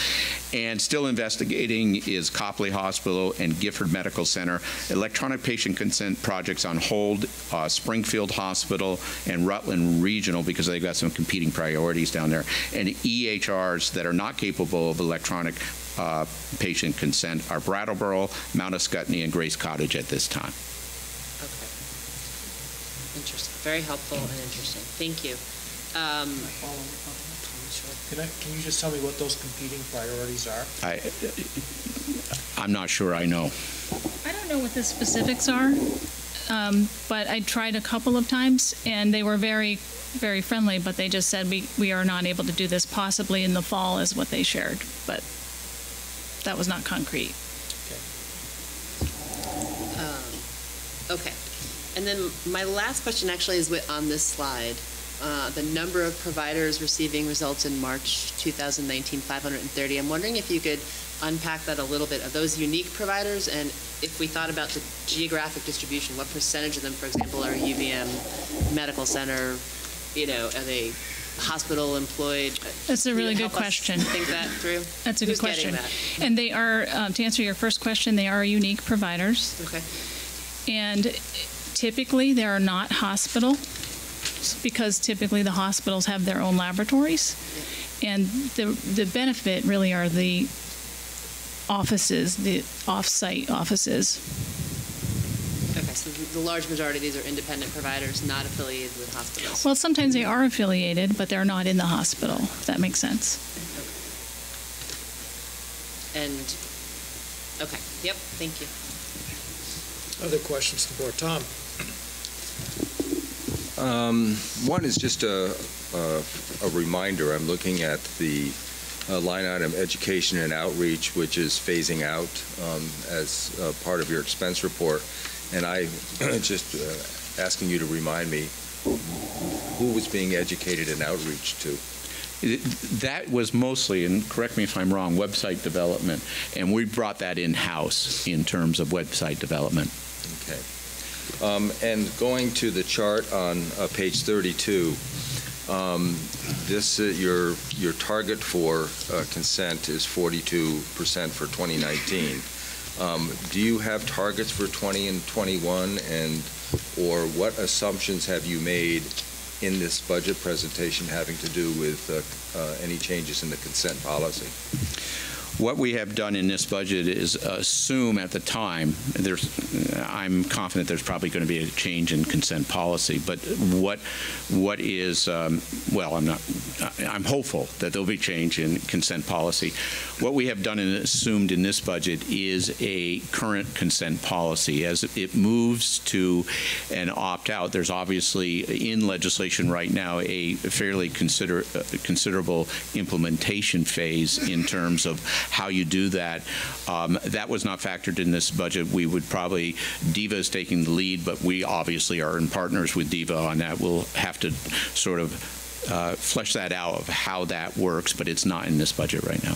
And still investigating is Copley Hospital and Gifford Medical Center. Electronic patient consent projects on hold, uh, Springfield Hospital and Rutland Regional, because they've got some competing priorities down there. And EHRs that are not capable of electronic uh, patient consent are Brattleboro, Mount Ascutney, and Grace Cottage at this time.
Okay. Interesting, very helpful and interesting. Thank you. Um,
Can I, can you just tell me what those competing priorities are?
I, I'm not sure I know.
I don't know what the specifics are, um, but I tried a couple of times, and they were very, very friendly, but they just said, we, we are not able to do this possibly in the fall, is what they shared, but that was not concrete.
um, Okay. And then my last question actually is on this slide. Uh, The number of providers receiving results in March 2019, 530. I'm wondering if you could unpack that a little bit. of those unique providers? And if we thought about the geographic distribution, what percentage of them, for example, are UVM Medical Center? You know, are they hospital employed?
That's a really good question.
Think that through?
That's a good
Who's getting
question. And they are, um, to answer your first question, they are unique providers.
Okay.
And typically, they are not hospital, because typically the hospitals have their own laboratories. And the, the benefit really are the offices, the off-site offices.
Okay, so the the large majority of these are independent providers, not affiliated with hospitals.
Well, sometimes they are affiliated, but they're not in the hospital, if that makes sense. Okay.
And, okay, yep, thank you.
Other questions to the board? Tom?
Um, One is just a, a- a reminder, I'm looking at the uh, line item, education and outreach, which is phasing out um, as uh, part of your expense report. And I, just uh, asking you to remind me, who was being educated and outreach to?
It- That was mostly, and correct me if I'm wrong, website development, and we brought that in-house in terms of website development.
Okay. Um, And going to the chart on uh, page 32, um, this, uh, your, your target for uh, consent is 42% for 2019. Um, Do you have targets for 20 and 21, and, or what assumptions have you made in this budget presentation having to do with uh, uh, any changes in the consent policy?
What we have done in this budget is assume at the time, there's, I'm confident there's probably going to be a change in consent policy, but what, what is, um, well, I'm not, I'm hopeful that there'll be change in consent policy. What we have done and assumed in this budget is a current consent policy. As it moves to an opt-out, there's obviously in legislation right now a fairly consider, uh, considerable implementation phase in terms of how you do that. Um, That was not factored in this budget. We would probably, DVHA is taking the lead, but we obviously are in partners with DVHA on that. We'll have to sort of uh, flesh that out of how that works, but it's not in this budget right now.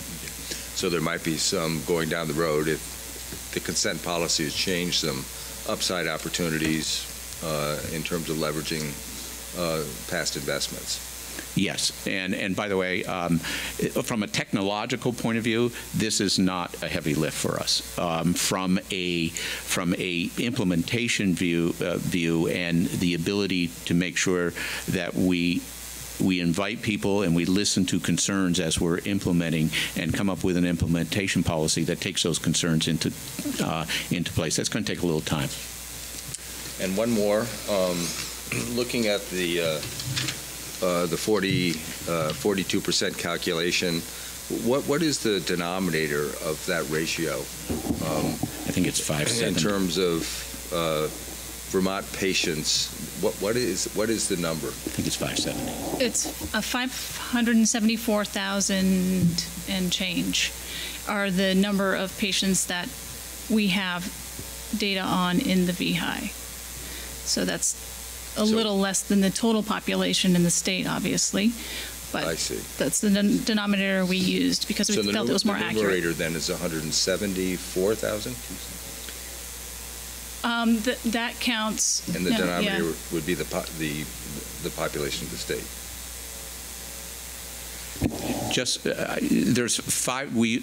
So there might be some going down the road if the consent policy has changed some upside opportunities uh, in terms of leveraging uh, past investments.
Yes, and, and by the way, um, from a technological point of view, this is not a heavy lift for us. Um, From a, from a implementation view, uh, view and the ability to make sure that we, we invite people and we listen to concerns as we're implementing and come up with an implementation policy that takes those concerns into, uh, into place. That's going to take a little time.
And one more, um, looking at the, uh, the 40, uh, 42% calculation, what, what is the denominator of that ratio? Um,
I think it's
five.
In
terms of uh, Vermont patients, what, what is, what is the number?
I think it's 570.
It's a 574,000 and change are the number of patients that we have data on in the VHI. So that's a
So-
little less than the total population in the state, obviously,
I
but
see.
that's the den- denominator we used because we
So the
felt it was more
The
accurate.
numerator then is 174,000?
Um, th- That counts.
And the
no, yeah.
denominator would be the, po- the, the population of the state.
Just, uh, there's five, we,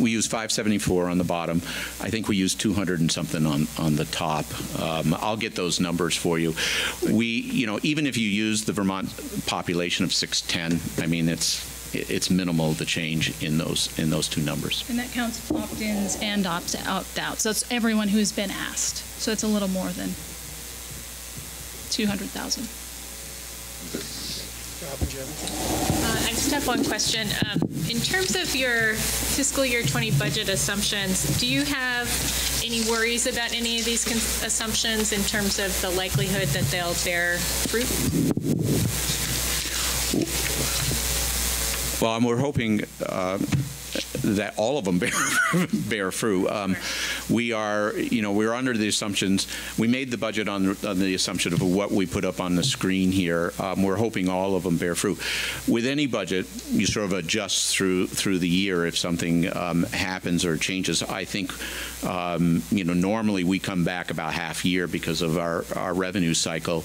we use 574 on the bottom. I think we use 200 and something on, on the top. Um, I'll get those numbers for you. We, you know, even if you use the Vermont population of 610, I mean, it's, it's minimal, the change in those, in those two numbers.
And that counts opt-ins and opt-outs. So it's everyone who's been asked. So it's a little more than 200,000.
Robin, do you have anything?
Uh, I just have one question. Um, In terms of your fiscal year 20 budget assumptions, do you have any worries about any of these cons- assumptions in terms of the likelihood that they'll bear fruit?
Well, we're hoping uh, that all of them bear, bear fruit. Um, We are, you know, we're under the assumptions, we made the budget on, on the assumption of what we put up on the screen here. Um, We're hoping all of them bear fruit. With any budget, you sort of adjust through, through the year if something um, happens or changes. I think, um, you know, normally we come back about half year because of our, our revenue cycle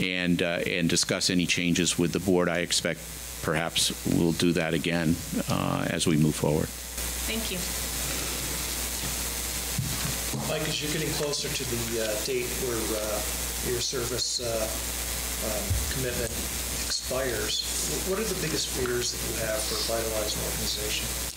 and, uh, and discuss any changes with the board. I expect perhaps we'll do that again uh, as we move forward.
Thank you.
Mike, as you're getting closer to the uh, date where uh, your service uh, um, commitment expires, what are the biggest fears that you have for a vitalized organization?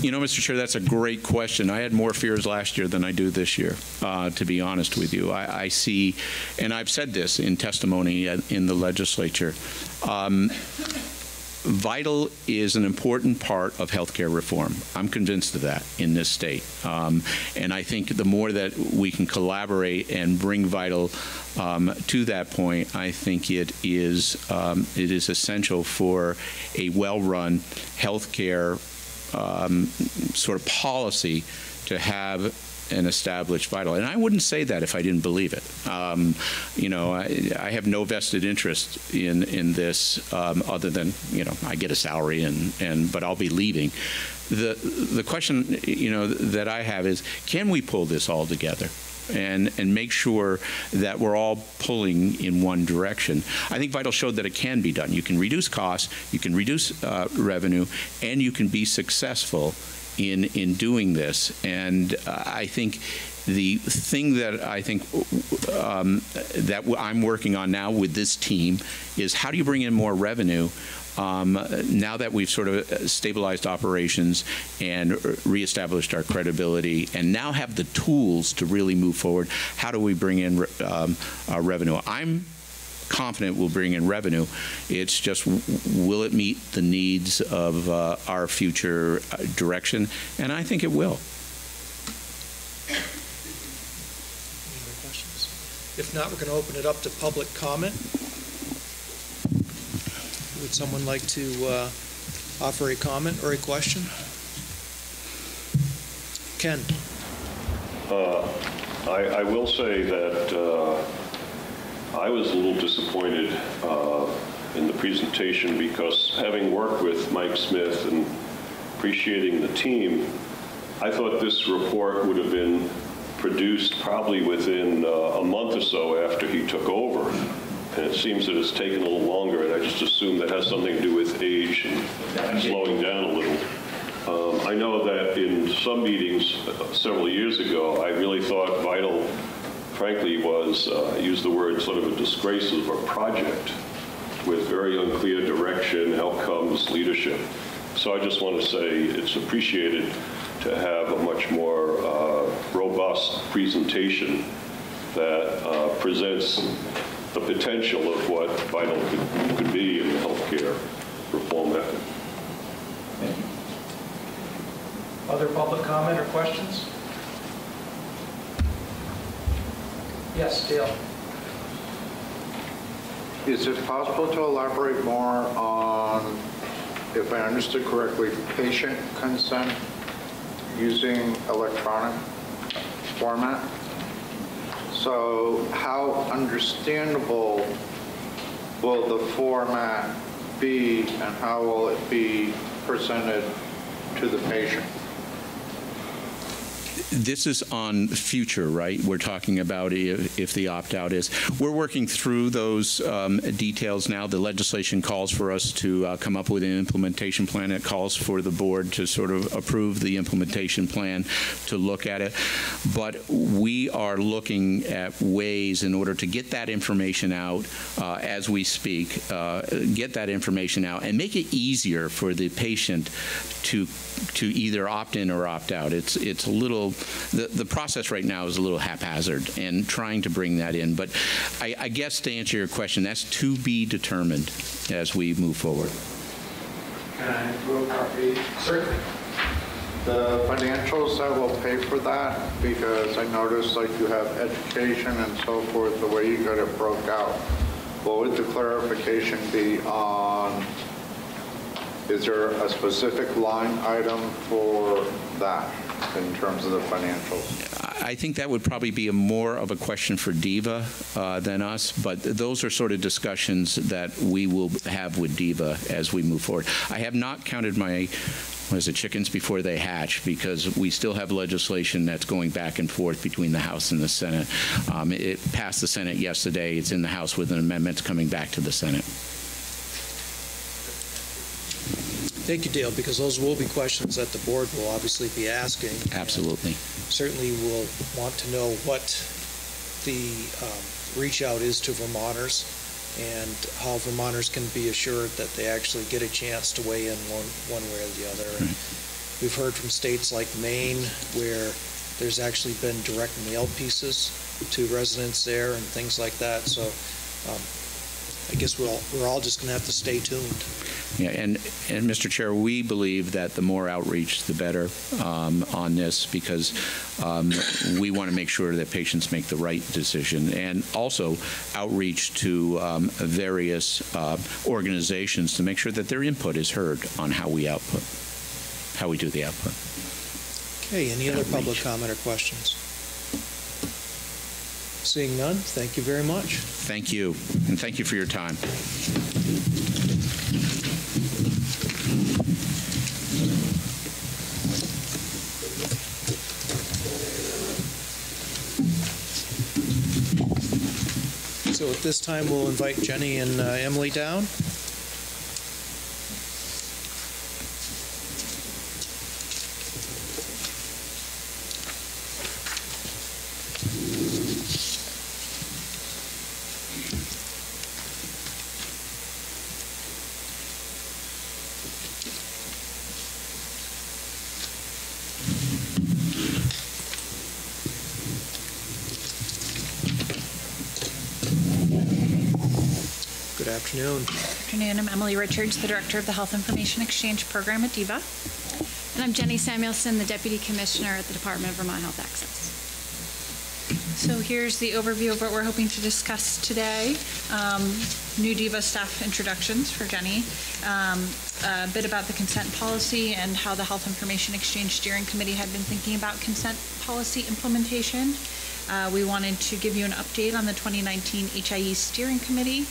You know, Mr. Chair, that's a great question. I had more fears last year than I do this year, uh, to be honest with you. I, I see, and I've said this in testimony in the legislature, um, VITL is an important part of healthcare reform. I'm convinced of that in this state. Um, and I think the more that we can collaborate and bring VITL um, to that point, I think it is um, it is essential for a well-run healthcare um, sort of policy to have an established VITL. And I wouldn't say that if I didn't believe it. Um, you know, I, I have no vested interest in in this um, other than you know I get a salary and and but I'll be leaving. The the question you know that I have is can we pull this all together? and, and make sure that we're all pulling in one direction. I think VITL showed that it can be done. You can reduce costs, you can reduce uh, revenue, and you can be successful in, in doing this. And uh, I think the thing that I think um, that I'm working on now with this team is how do you bring in more revenue um, now that we've sort of stabilized operations and reestablished our credibility and now have the tools to really move forward, how do we bring in um, uh, revenue? I'm confident we'll bring in revenue. It's just, will it meet the needs of uh, our future uh, direction? And I think it will.
Any other questions? If not, we're going to open it up to public comment. Would someone like to uh, offer a comment or a question? Ken?
Uh, I, I will say that uh, I was a little disappointed uh, in the presentation because having worked with Mike Smith and appreciating the team, I thought this report would have been produced probably within uh, a month or so after he took over. And it seems that it's taken a little longer, and I just assume that has something to do with age and slowing down a little. Um, I know that in some meetings uh, several years ago, I really thought VITL, frankly, was, uh, I used the word sort of a disgrace of a project with very unclear direction, outcomes, leadership. So I just want to say it's appreciated to have a much more uh, robust presentation that uh, presents the potential of what VITL could, could be in the healthcare reform effort.
Other public comment or questions? Yes, Dale?
Is it possible to elaborate more on, if I understood correctly, patient consent using electronic format? So how understandable will the format be and how will it be presented to the patient?
This is on future, right? We're talking about if, if the opt-out is. We're working through those um, details now. The legislation calls for us to uh, come up with an implementation plan. It calls for the board to sort of approve the implementation plan to look at it. But we are looking at ways in order to get that information out uh, as we speak, uh, get that information out, and make it easier for the patient to to either opt in or opt out. It's it's a little the the process right now is a little haphazard, and trying to bring that in. But I, I guess to answer your question, that's to be determined as we move forward.
Can I do a copy? Certainly. The financials that will pay for that, because I noticed like you have education and so forth, the way you got it broke out. What would the clarification be on, is there a specific line item for that in terms of the financials?
I think that would probably be a more of a question for DVHA uh, than us, but those are sort of discussions that we will have with DVHA as we move forward. I have not counted my is it, chickens before they hatch, because we still have legislation that's going back and forth between the House and the Senate. Um, it passed the Senate yesterday. It's in the House with an amendment coming back to the Senate.
Thank you, Dale, because those will be questions that the board will obviously be asking.
Absolutely.
Certainly will want to know what the um, reach out is to Vermonters and how Vermonters can be assured that they actually get a chance to weigh in one, one way or the other. And We've heard from states like Maine where there's actually been direct mail pieces to residents there and things like that. So um, I guess we're all, we're all just going to have to stay tuned.
Yeah, and, and Mr. Chair, we believe that the more outreach, the better um, on this, because um, we want to make sure that patients make the right decision, and also outreach to um, various uh, organizations to make sure that their input is heard on how we output, how we do the output.
Okay, any other public comment or questions? Seeing none, thank you very much.
Thank you, and thank you for your time.
So at this time, we'll invite Jenny and uh, Emily down. Good afternoon.
afternoon. I'm Emily Richards, the Director of the Health Information Exchange Program at DVHA. And I'm Jenny Samuelson, the Deputy Commissioner at the Department of Vermont Health Access. So here's the overview of what we're hoping to discuss today. Um, New DVHA staff introductions for Jenny, um, a bit about the consent policy and how the Health Information Exchange Steering Committee had been thinking about consent policy implementation. Uh, We wanted to give you an update on the 2019 HIE Steering Committee,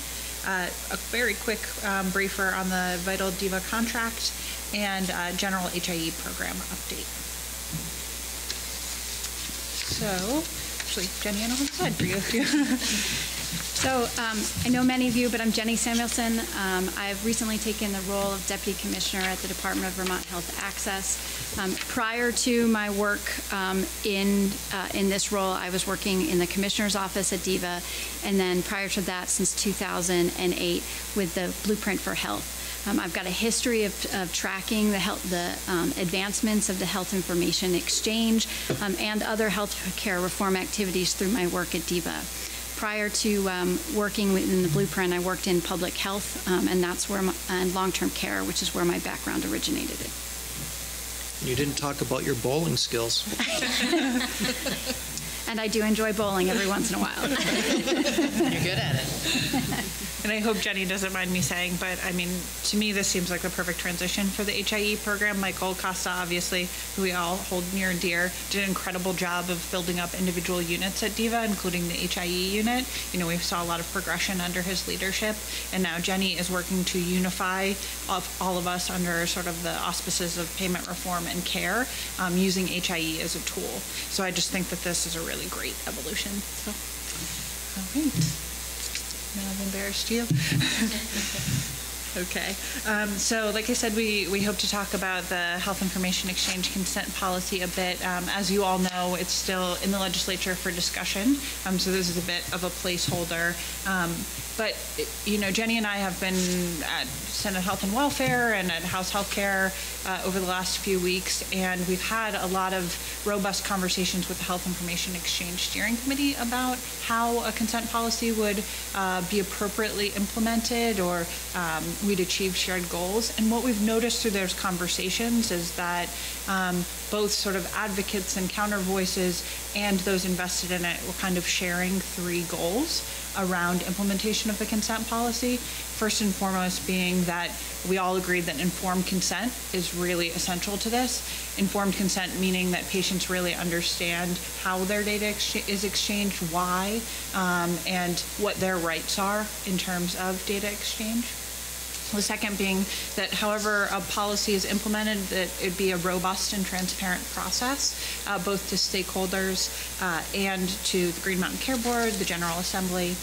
uh, a very quick um, briefer on the VITL DVHA contract, and uh, general HIE program update. So, actually, Jenny, I don't have a slide for you.
So um, I know many of you, but I'm Jenny Samuelson. Um, I've recently taken the role of Deputy Commissioner at the Department of Vermont Health Access. Um, Prior to my work um, in, uh, in this role, I was working in the Commissioner's Office at DVHA, and then prior to that, since 2008, with the Blueprint for Health. Um, I've got a history of, of tracking the health, the um, advancements of the health information exchange um, and other health care reform activities through my work at DVHA. Prior to um, working within the Blueprint, I worked in public health, um, and that's where my, and long-term care, which is where my background originated.
You didn't talk about your bowling skills.
And I do enjoy bowling every once in a while.
You're good at it.
And I
hope Jenny doesn't mind me saying, but I mean, to me, this seems like the perfect transition for the HIE program. Michael Costa, obviously, who we all hold near and dear, did an incredible job of building up individual units at DVHA, including the HIE unit. You know, we saw a lot of progression under his leadership, and now Jenny is working to unify all of us under sort of the auspices of payment reform and care, um, using HIE as a tool. So I just think that this is a really great evolution. So, all right. Now I've embarrassed you. Okay. Um, so, like I said, we, we hope to talk about the health information exchange consent policy a bit. Um, as you all know, it's still in the legislature for discussion. Um, so, this is a bit of a placeholder. But, you know, Jenny and I have been at Senate Health and Welfare and at House Healthcare uh, over the last few weeks, and we've had a lot of robust conversations with the Health Information Exchange Steering Committee about how a consent policy would uh, be appropriately implemented or um, we'd achieve shared goals. And what we've noticed through those conversations is that um, both sort of advocates and counter voices and those invested in it were kind of sharing three goals around implementation of the consent policy. First and foremost being that we all agreed that informed consent is really essential to this. Informed consent meaning that patients really understand how their data ex is exchanged, why, um, and what their rights are in terms of data exchange. The second being that however a policy is implemented, that it be a robust and transparent process, uh, both to stakeholders uh, and to the Green Mountain Care Board, the General Assembly,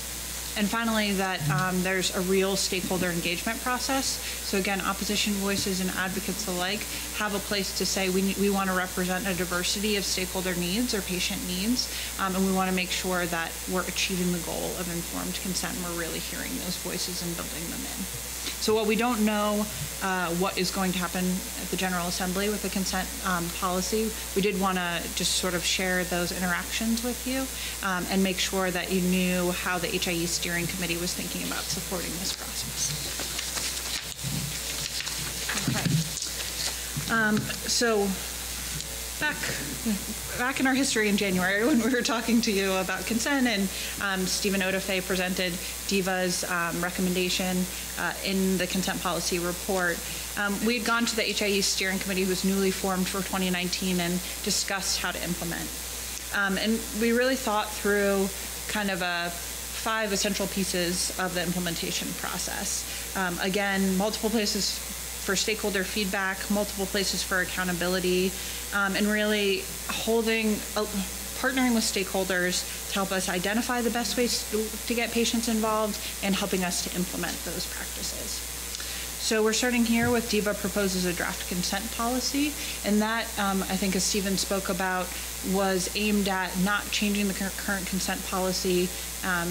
and finally, that um, there's a real stakeholder engagement process. So again, opposition voices and advocates alike have a place to say we, we want to represent a diversity of stakeholder needs or patient needs, um, and we want to make sure that we're achieving the goal of informed consent and we're really hearing those voices and building them in. So while we don't know uh, what is going to happen at the General Assembly with the consent um, policy, we did want to just sort of share those interactions with you um, and make sure that you knew how the HIE steering committee was thinking about supporting this process. Okay. Um, so back back in our history in January when we were talking to you about consent and um, Stephen Odafe presented DVHA's um, recommendation uh, in the consent policy report. Um, we had gone to the HIE steering committee who was newly formed for 2019 and discussed how to implement. Um, and we really thought through kind of a five essential pieces of the implementation process. Um, again, multiple places for stakeholder feedback, multiple places for accountability, um, and really holding, uh, partnering with stakeholders to help us identify the best ways to, to get patients involved and helping us to implement those practices. So we're starting here with DVHA proposes a draft consent policy, and that, um, I think as Stephen spoke about, was aimed at not changing the current consent policy um,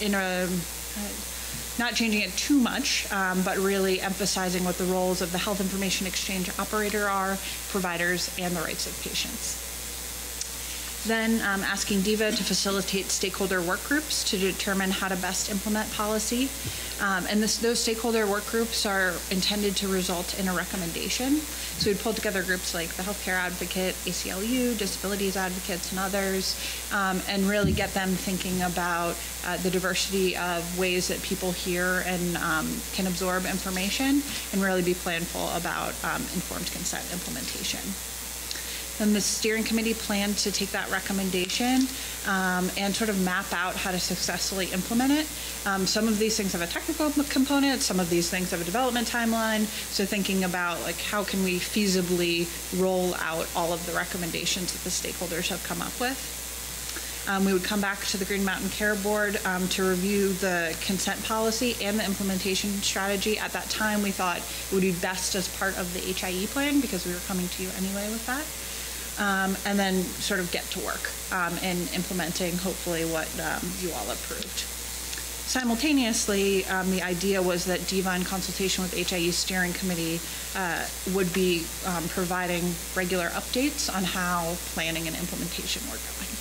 in a, uh, not changing it too much, um, but really emphasizing what the roles of the health information exchange operator are, providers, and the rights of patients. Then um, asking DVHA to facilitate stakeholder work groups to determine how to best implement policy. Um, and this, those stakeholder work groups are intended to result in a recommendation. So we'd pull together groups like the Healthcare Advocate, ACLU, Disabilities Advocates, and others, um, and really get them thinking about uh, the diversity of ways that people hear and um, can absorb information and really be planful about um, informed consent implementation. Then the steering committee planned to take that recommendation um, and sort of map out how to successfully implement it. Um, some of these things have a technical component, some of these things have a development timeline. So thinking about like how can we feasibly roll out all of the recommendations that the stakeholders have come up with. Um, we would come back to the Green Mountain Care Board um, to review the consent policy and the implementation strategy. At that time, we thought it would be best as part of the HIE plan because we were coming to you anyway with that um, and then sort of get to work um, in implementing hopefully what um, you all approved. Simultaneously, um, the idea was that DVHA consultation with HIE steering committee uh, would be um, providing regular updates on how planning and implementation were going.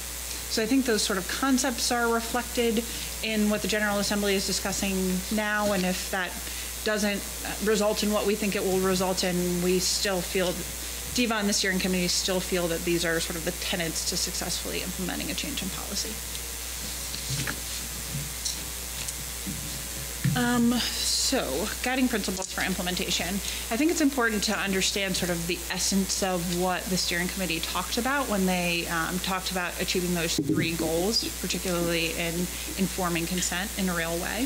So I think those sort of concepts are reflected in what the General Assembly is discussing now, and if that doesn't result in what we think it will result in, we still feel DVHA and the steering committee still feel that these are sort of the tenets to successfully implementing a change in policy. Um, so, guiding principles for implementation. I think it's important to understand sort of the essence of what the steering committee talked about when they um, talked about achieving those three goals, particularly in informing consent in a real way.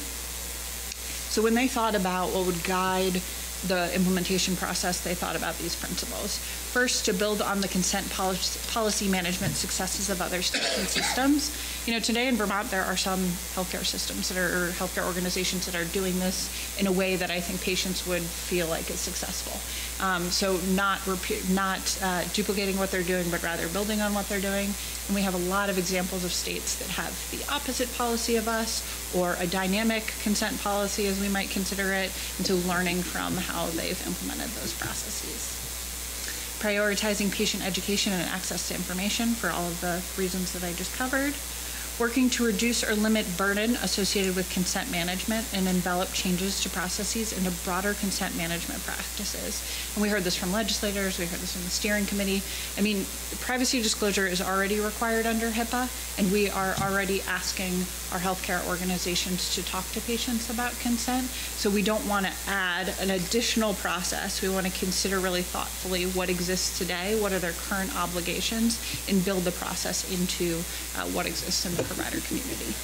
So, when they thought about what would guide the implementation process, they thought about these principles. First, to build on the consent policy, policy management successes of other states and systems. You know, today in Vermont, there are some healthcare systems that are, or healthcare organizations that are doing this in a way that I think patients would feel like is successful. Um, so not not uh, duplicating what they're doing, but rather building on what they're doing. And we have a lot of examples of states that have the opposite policy of us, or a dynamic consent policy, as we might consider it, so learning from how they've implemented those processes. Prioritizing patient education and access to information for all of the reasons that I just covered working to reduce or limit burden associated with consent management and envelop changes to processes into broader consent management practices. And we heard this from legislators, we heard this from the steering committee. I mean, privacy disclosure is already required under HIPAA, and we are already asking our healthcare organizations to talk to patients about consent. So we don't want to add an additional process. We want to consider really thoughtfully what exists today, what are their current obligations, and build the process into uh, what exists in the provider community.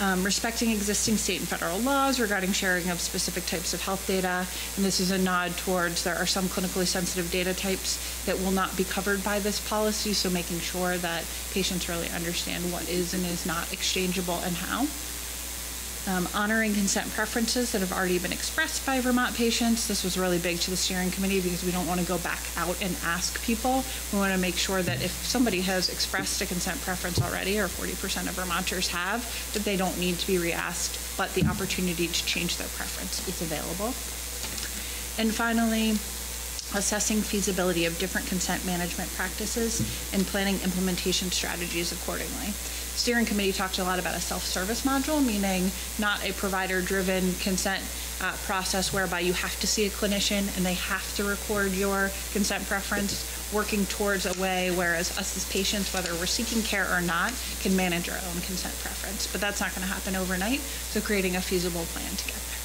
Um, respecting existing state and federal laws regarding sharing of specific types of health data. And this is a nod towards there are some clinically sensitive data types that will not be covered by this policy, so making sure that patients really understand what is and is not exchangeable and how um, honoring consent preferences that have already been expressed by Vermont patients. This was really big to the steering committee because we don't want to go back out and ask people. We want to make sure that if somebody has expressed a consent preference already, or 40% of Vermonters have, that they don't need to be re-asked, but the opportunity to change their preference is available. And finally, assessing feasibility of different consent management practices and planning implementation strategies accordingly steering committee talked a lot about a self-service module, meaning not a provider-driven consent uh, process whereby you have to see a clinician and they have to record your consent preference, working towards a way whereas us as patients, whether we're seeking care or not, can manage our own consent preference. But that's not going to happen overnight, so creating a feasible plan to get there.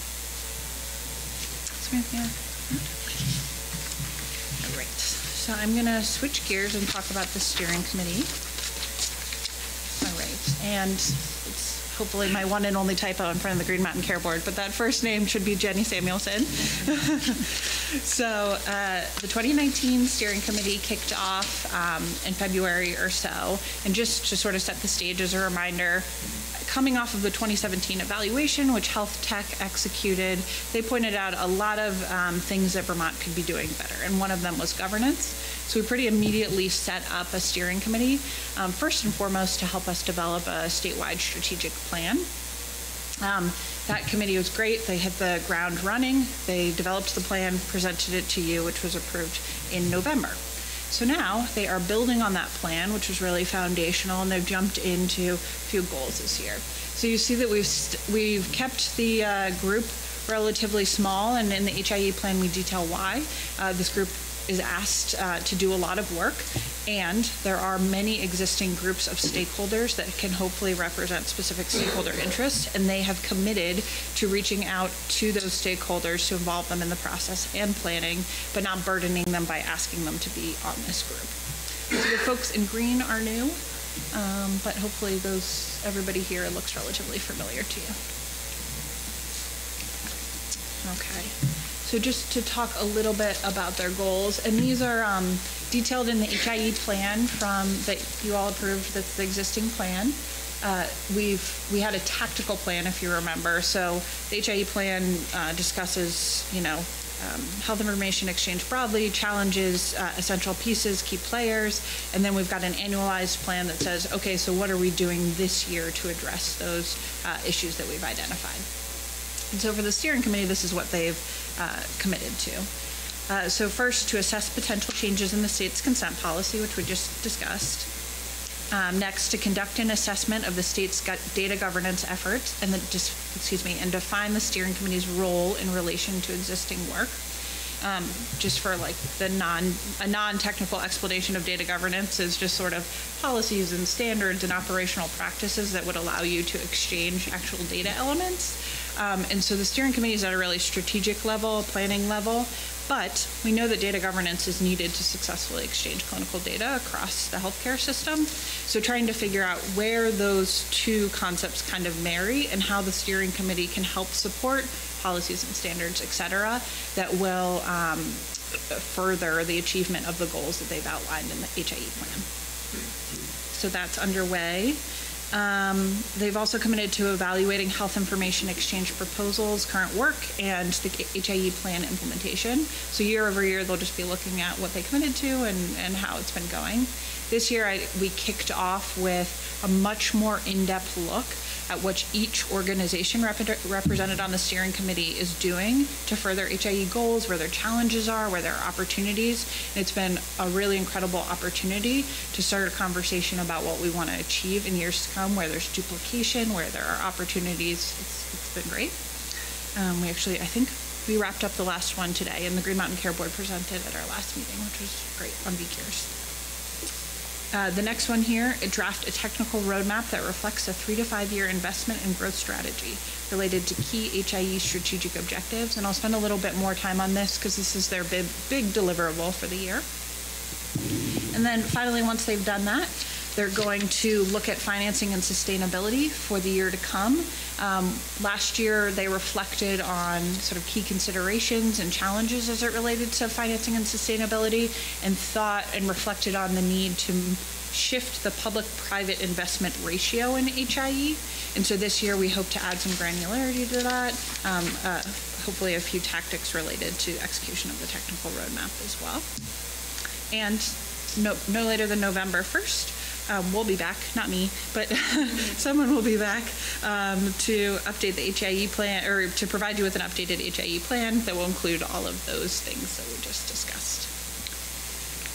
All right, so I'm going to switch gears and talk about the steering committee. All right, and it's hopefully my one and only typo in front of the Green Mountain Care Board, but that first name should be Jenny Samuelson. so uh, the 2019 steering committee kicked off um, in February or so, and just to sort of set the stage as a reminder, coming off of the 2017 evaluation, which Health Tech executed, they pointed out a lot of um, things that Vermont could be doing better, and one of them was governance. So we pretty immediately set up a steering committee, um, first and foremost to help us develop a statewide strategic plan. Um, that committee was great. They hit the ground running. They developed the plan, presented it to you, which was approved in November. So now they are building on that plan, which was really foundational, and they've jumped into a few goals this year. So you see that we've we've kept the uh, group relatively small, and in the HIE plan we detail why. Uh, this group is asked uh, to do a lot of work, and there are many existing groups of stakeholders that can hopefully represent specific stakeholder interests, and they have committed to reaching out to those stakeholders to involve them in the process and planning, but not burdening them by asking them to be on this group. So the folks in green are new, um, but hopefully those everybody here looks relatively familiar to you. Okay. So just to talk a little bit about their goals, and these are um, detailed in the HIE plan from that you all approved. That's the existing plan. Uh, we've we had a tactical plan, if you remember. So the HIE plan uh, discusses, you know, um, health information exchange broadly, challenges, uh, essential pieces, key players, and then we've got an annualized plan that says, okay, so what are we doing this year to address those uh, issues that we've identified? And so for the steering committee, this is what they've uh, committed to. Uh, so first, to assess potential changes in the state's consent policy, which we just discussed. Um, next, to conduct an assessment of the state's data governance efforts and the, excuse me, and define the steering committee's role in relation to existing work. Um, just for like the non, a non-technical explanation of data governance is just sort of policies and standards and operational practices that would allow you to exchange actual data elements. Um, and so the steering committee is at a really strategic level, planning level, but we know that data governance is needed to successfully exchange clinical data across the healthcare system. So trying to figure out where those two concepts kind of marry and how the steering committee can help support policies and standards, et cetera, that will um, further the achievement of the goals that they've outlined in the HIE plan. So that's underway. Um, they've also committed to evaluating health information exchange proposals, current work, and the HIE plan implementation. So year over year, they'll just be looking at what they committed to and, and how it's been going. This year, I, we kicked off with a much more in-depth look at what each organization rep- represented on the steering committee is doing to further HIE goals, where their challenges are, where there are opportunities. And it's been a really incredible opportunity to start a conversation about what we want to achieve in years to come, where there's duplication, where there are opportunities. It's, it's been great. Um, we actually, I think we wrapped up the last one today, and the Green Mountain Care Board presented at our last meeting, which was great on VCures. Uh, the next one here, draft a technical roadmap that reflects a three to five year investment and growth strategy related to key HIE strategic objectives. And I'll spend a little bit more time on this because this is their big, big deliverable for the year. And then finally, once they've done that, they're going to look at financing and sustainability for the year to come. Um, last year, they reflected on sort of key considerations and challenges as it related to financing and sustainability and thought and reflected on the need to shift the public-private investment ratio in HIE. And so this year, we hope to add some granularity to that, um, uh, hopefully a few tactics related to execution of the technical roadmap as well. And no, no later than November 1st, um, we'll be back, not me, but someone will be back um, to update the HIE plan or to provide you with an updated HIE plan that will include all of those things that we just discussed.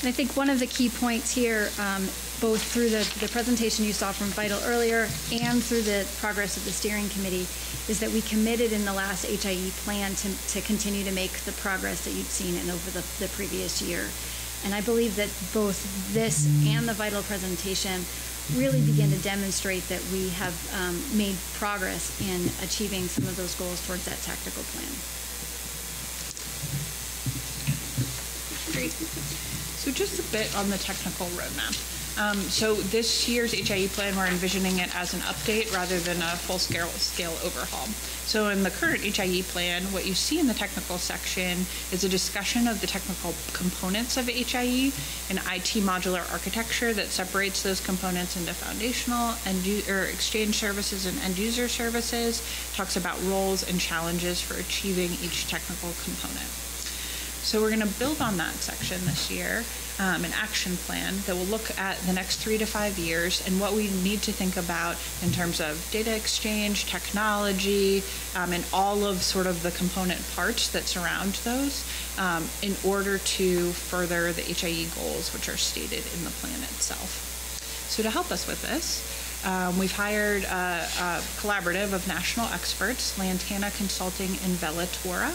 And I think one of the key points here, um, both through the, the presentation you saw from VITL earlier and through the progress of the steering committee, is that we committed in the last HIE plan to, to continue to make the progress that you've seen in over the, the previous year. And I believe that both this and the VITL presentation really begin to demonstrate that we have um, made progress in achieving some of those goals towards that tactical plan.
Great. So just a bit on the technical roadmap. Um, so this year's HIE plan, we're envisioning it as an update rather than a full-scale scale overhaul. So in the current HIE plan, what you see in the technical section is a discussion of the technical components of HIE, an IT modular architecture that separates those components into foundational and or exchange services and end user services, talks about roles and challenges for achieving each technical component. So we're going to build on that section this year um, an action plan that will look at the next three to five years and what we need to think about in terms of data exchange, technology, um, and all of sort of the component parts that surround those um, in order to further the HIE goals which are stated in the plan itself. So to help us with this, um, we've hired a, a, collaborative of national experts, Lantana Consulting and Velatura,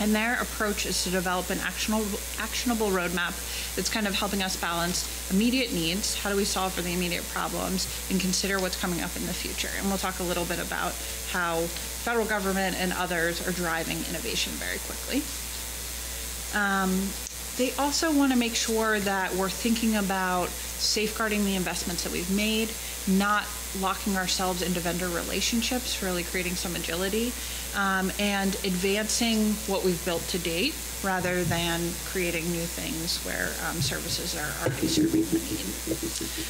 and their approach is to develop an actionable, actionable roadmap that's kind of helping us balance immediate needs, how do we solve for the immediate problems, and consider what's coming up in the future. And we'll talk a little bit about how federal government and others are driving innovation very quickly. Um, they also want to make sure that we're thinking about safeguarding the investments that we've made, not locking ourselves into vendor relationships, really creating some agility, um, and advancing what we've built to date rather than creating new things where um, services are already serving the need.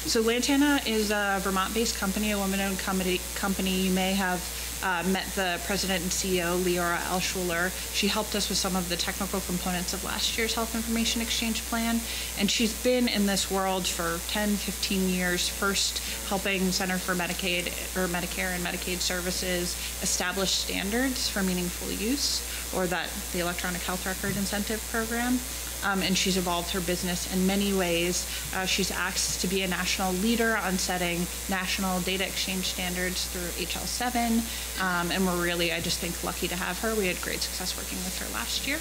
So Lantana is a Vermont-based company, a woman-owned company. company. You may have uh, met the president and CEO, Leora Alschuler. She helped us with some of the technical components of last year's Health Information Exchange Plan. And she's been in this world for 10, 15 years, first helping Center for Medicaid or Medicare and Medicaid Services establish standards for meaningful use, or that the Electronic Health Record Incentive Program. Um, and she's evolved her business in many ways. Uh, she's asked to be a national leader on setting national data exchange standards through HL7, um, and we're really, I just think, lucky to have her. We had great success working with her last year.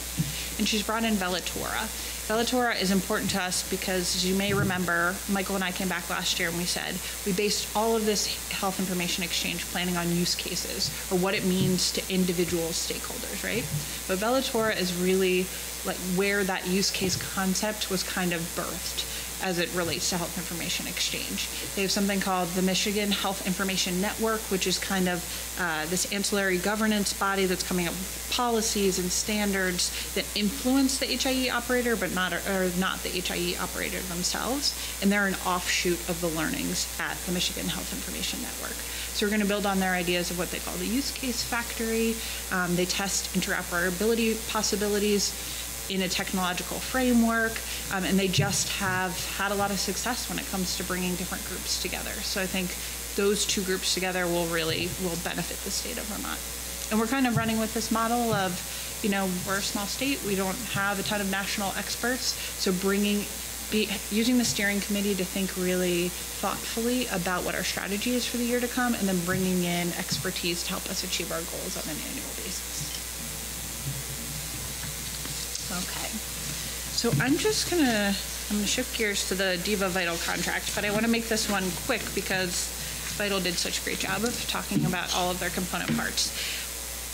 And she's brought in Velatura. Velatura is important to us because, as you may remember, Michael and I came back last year and we said we based all of this health information exchange planning on use cases or what it means to individual stakeholders, right? But Velatura is really like where that use case concept was kind of birthed as it relates to health information exchange. They have something called the Michigan Health Information Network, which is kind of uh, this ancillary governance body that's coming up with policies and standards that influence the HIE operator, but not or not the HIE operator themselves. And they're an offshoot of the learnings at the Michigan Health Information Network. So we're going to build on their ideas of what they call the use case factory. Um, they test interoperability possibilities in a technological framework, um, and they just have had a lot of success when it comes to bringing different groups together. So I think those two groups together will really will benefit the state of Vermont. And we're kind of running with this model of, you know, we're a small state, we don't have a ton of national experts, so bringing be, using the steering committee to think really thoughtfully about what our strategy is for the year to come, and then bringing in expertise to help us achieve our goals on an annual basis. So I'm just gonna, I'm gonna shift gears to the DVHA VITL contract, but I want to make this one quick because VITL did such a great job of talking about all of their component parts.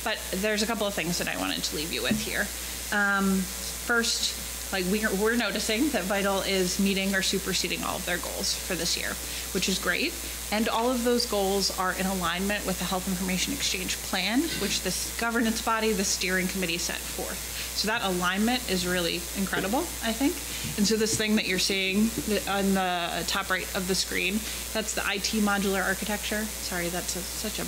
But there's a couple of things that I wanted to leave you with here. Um, first, like we're, we're noticing that VITL is meeting or superseding all of their goals for this year, which is great. And all of those goals are in alignment with the Health Information Exchange Plan, which this governance body, the steering committee set forth. So that alignment is really incredible, I think. And so this thing that you're seeing on the top right of the screen, that's the IT modular architecture. Sorry, that's a, such a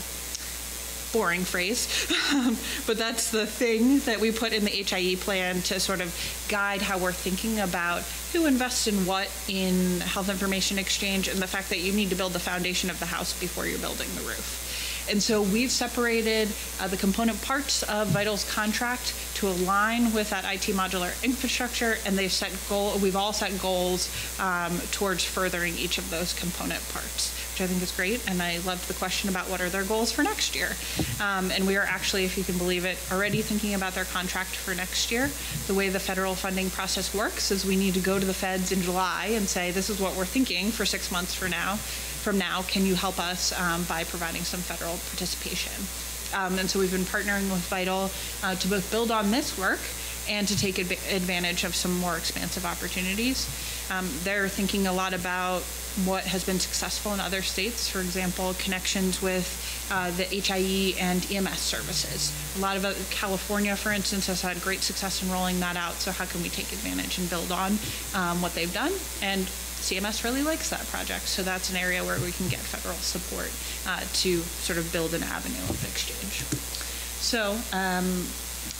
boring phrase, but that's the thing that we put in the HIE plan to sort of guide how we're thinking about who invests in what in health information exchange and the fact that you need to build the foundation of the house before you're building the roof. And so we've separated uh, the component parts of VITL's contract to align with that IT modular infrastructure, and they've set goal. We've all set goals um, towards furthering each of those component parts, which I think is great. And I loved the question about what are their goals for next year. Um, and we are actually, if you can believe it, already thinking about their contract for next year. The way the federal funding process works is we need to go to the feds in July and say this is what we're thinking for six months for now from now, can you help us um, by providing some federal participation? Um, and so we've been partnering with VITL uh, to both build on this work and to take adv advantage of some more expansive opportunities. Um, they're thinking a lot about what has been successful in other states, for example, connections with uh, the HIE and EMS services. A lot of uh, California, for instance, has had great success in rolling that out, so how can we take advantage and build on um, what they've done? And CMS really likes that project, so that's an area where we can get federal support uh, to sort of build an avenue of exchange. So um,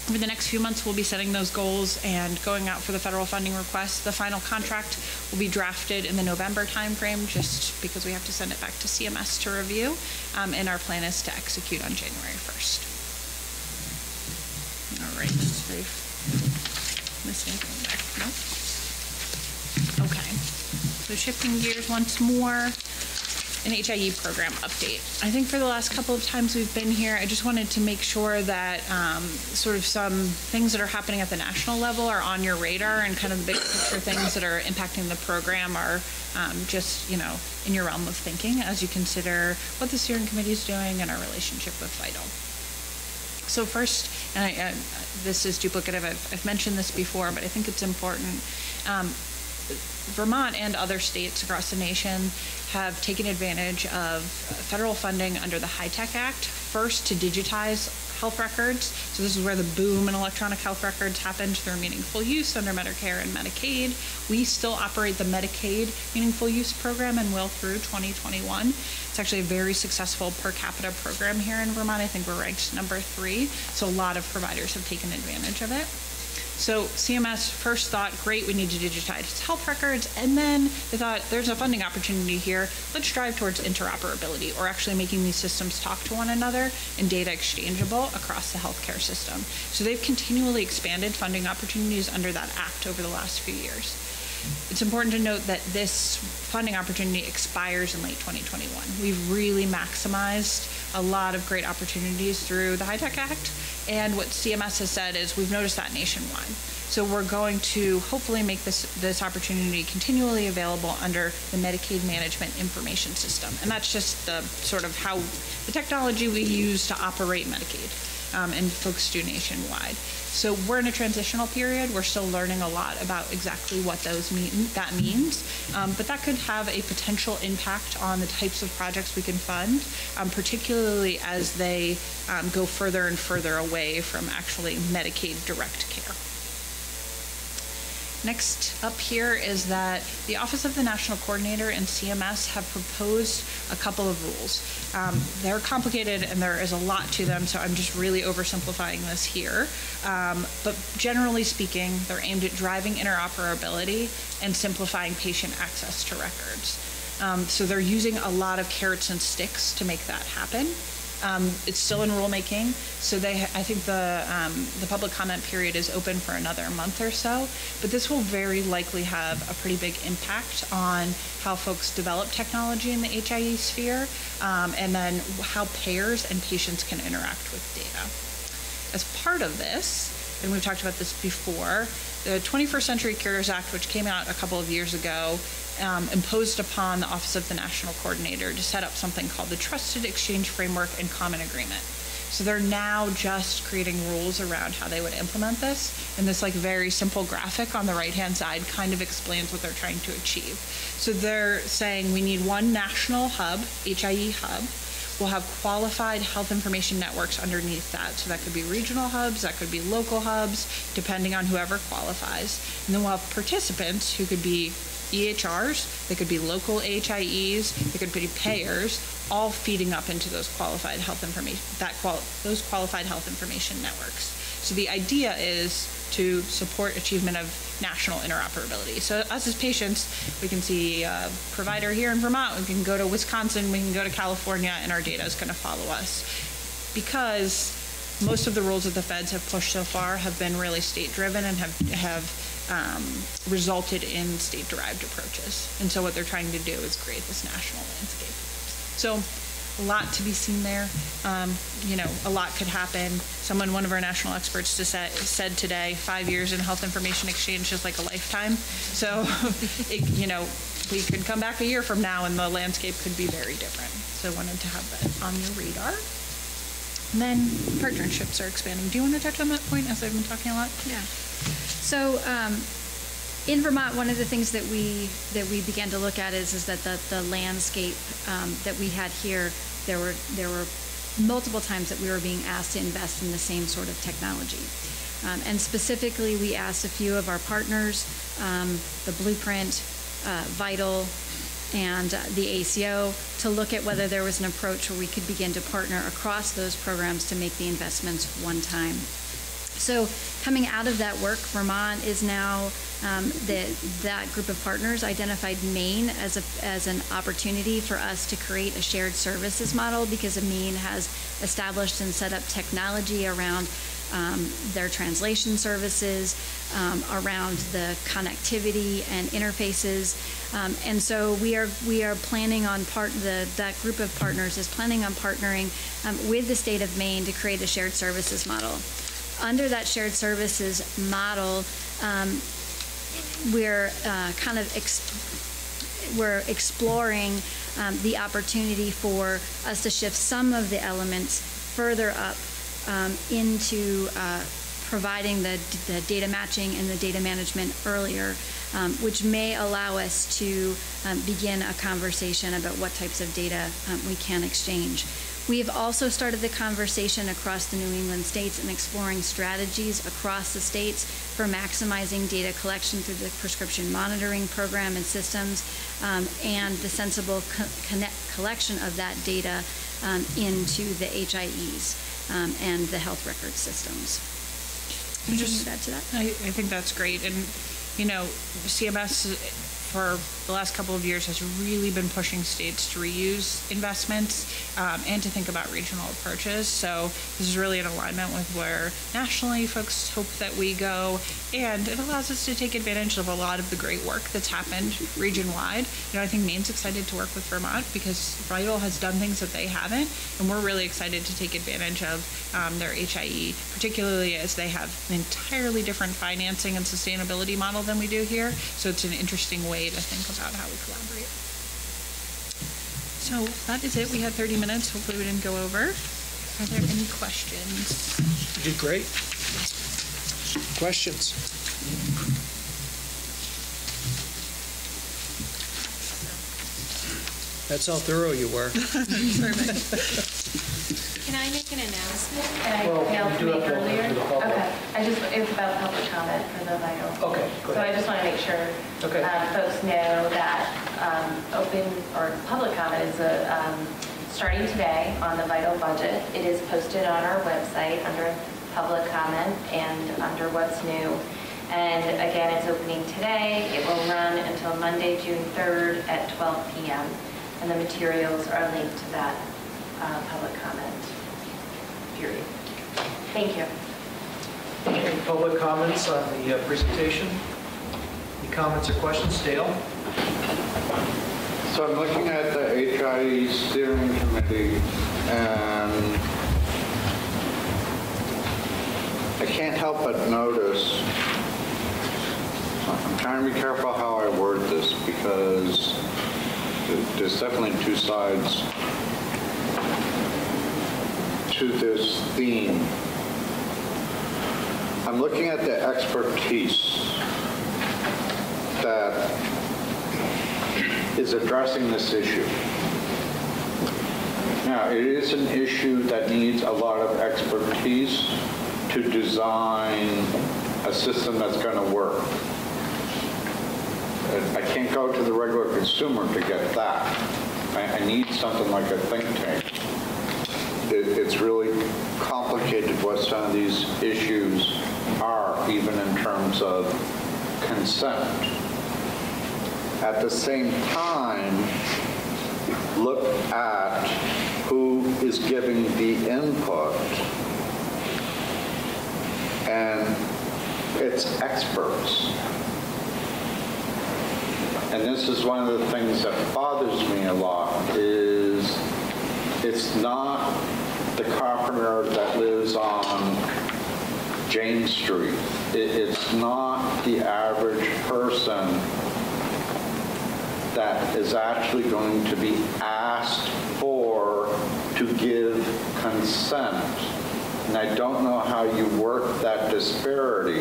over the next few months, we'll be setting those goals and going out for the federal funding request. The final contract will be drafted in the November timeframe, just because we have to send it back to CMS to review, um, and our plan is to execute on January 1st. All right, missing anything back? No? Okay. So shifting gears once more, an HIE program update. I think for the last couple of times we've been here, I just wanted to make sure that um, sort of some things that are happening at the national level are on your radar and kind of the big picture things that are impacting the program are um, just, you know, in your realm of thinking as you consider what the steering committee is doing and our relationship with VITL. So first, and I, this is duplicative, I've, I've, mentioned this before, but I think it's important. Um, Vermont and other states across the nation have taken advantage of federal funding under the HITECH Act, first to digitize health records. So this is where the boom in electronic health records happened through meaningful use under Medicare and Medicaid. We still operate the Medicaid meaningful use program and will through 2021. It's actually a very successful per capita program here in Vermont. I think we're ranked number three. So a lot of providers have taken advantage of it. So CMS first thought, great, we need to digitize health records, and then they thought there's a funding opportunity here. Let's drive towards interoperability, or actually making these systems talk to one another and data exchangeable across the healthcare system. So they've continually expanded funding opportunities under that act over the last few years. It's important to note that this funding opportunity expires in late 2021. We've really maximized a lot of great opportunities through the HITECH Act, and what CMS has said is we've noticed that nationwide. So we're going to hopefully make this, this opportunity continually available under the Medicaid Management Information System. And that's just the sort of how the technology we use to operate Medicaid um, and folks do nationwide. So we're in a transitional period. We're still learning a lot about exactly what those mean that means, um, but that could have a potential impact on the types of projects we can fund, um, particularly as they um, go further and further away from actually Medicaid direct care. Next up here is that the Office of the National Coordinator and CMS have proposed a couple of rules. Um, they're complicated and there is a lot to them, so I'm just really oversimplifying this here. Um, but generally speaking, they're aimed at driving interoperability and simplifying patient access to records. Um, so they're using a lot of carrots and sticks to make that happen. Um, it's still in rulemaking, so they, I think the, um, the public comment period is open for another month or so, but this will very likely have a pretty big impact on how folks develop technology in the HIE sphere, um, and then how payers and patients can interact with data. As part of this, and we've talked about this before, the 21st Century Cures Act, which came out a couple of years ago, um, imposed upon the Office of the National Coordinator to set up something called the Trusted Exchange Framework and Common Agreement. So they're now just creating rules around how they would implement this. And this like very simple graphic on the right-hand side kind of explains what they're trying to achieve. So they're saying we need one national hub, HIE hub, We'll have qualified health information networks underneath that. So that could be regional hubs, that could be local hubs, depending on whoever qualifies. And then we'll have participants who could be EHRs, they could be local HIEs, they could be payers, all feeding up into those qualified health information that qual- those qualified health information networks. So the idea is to support achievement of national interoperability. So us as patients, we can see a provider here in Vermont, we can go to Wisconsin, we can go to California, and our data is going to follow us. Because most of the rules that the feds have pushed so far have been really state-driven and have have um, resulted in state-derived approaches. And so what they're trying to do is create this national landscape. So a lot to be seen there. Um, you know, a lot could happen. Someone, one of our national experts to said, said today, five years in health information exchange is like a lifetime. So, it, you know, we could come back a year from now and the landscape could be very different. So I wanted to have that on your radar. And then partnerships are expanding. Do you want to touch on that point as I've been talking a lot?
Yeah. So um, in Vermont, one of the things that we that we began to look at is is that the the landscape um, that we had here, there were there were multiple times that we were being asked to invest in the same sort of technology. Um, and specifically, we asked a few of our partners, um, the Blueprint, uh, VITL, and uh, the ACO, to look at whether there was an approach where we could begin to partner across those programs to make the investments one time. So coming out of that work, Vermont is now um, the, that group of partners identified Maine as, a, as an opportunity for us to create a shared services model because Maine has established and set up technology around um, their translation services, um, around the connectivity and interfaces. Um, and so we are we are planning on part the that group of partners is planning on partnering um, with the state of Maine to create a shared services model under that shared services model, um, we're uh, kind of we're exploring um, the opportunity for us to shift some of the elements further up um, into uh, providing the, the, data matching and the data management earlier, um, which may allow us to um, begin a conversation about what types of data um, we can exchange. We have also started the conversation across the New England states and exploring strategies across the states for maximizing data collection through the prescription monitoring program and systems um, and the sensible co connect, collection of that data um, into the HIEs um, and the health record systems.
Just
add to that?
I, I think that's great. And, you know, CMS for the last couple of years has really been pushing states to reuse investments um, and to think about regional approaches. So this is really in alignment with where nationally folks hope that we go. And it allows us to take advantage of a lot of the great work that's happened region-wide. You know, I think Maine's excited to work with Vermont because VITL has done things that they haven't. And we're really excited to take advantage of um, their HIE, particularly as they have an entirely different financing and sustainability model than we do here. So it's an interesting way to think about how we collaborate. So that is it. We had 30 minutes. Hopefully we didn't go over. Are there any questions?
You did great. Questions? That's how thorough you were.
Can I make an announcement that I
Well,
to
do
make
have to open
earlier?
to the public.
Okay, I just, it's about public comment for the VITL.
Okay, go
So I
ahead.
just want to make sure
Okay.
um, folks know that um, open, or public comment is uh, um, starting today on the VITL budget. It is posted on our website under public comment and under what's new. And again, it's opening today. It will run until Monday, June 3rd at 12 PM. And the materials are linked to that uh, public comment period. Thank you.
Any public comments on the uh, presentation? Any comments or questions? Dale?
So I'm looking at the HIE steering committee, and I can't help but notice, I'm trying to be careful how I word this, because there's definitely two sides to this theme. I'm looking at the expertise that is addressing this issue. Now, it is an issue that needs a lot of expertise to design a system that's going to work. I can't go to the regular consumer to get that. I, I need something like a think tank. It, it's really complicated what some of these issues are, even in terms of consent. At the same time, look at who is giving the input. And it's experts. And this is one of the things that bothers me a lot is it's not the carpenter that lives on James Street. It, it's not the average person that is actually going to be asked for to give consent. And I don't know how you work that disparity.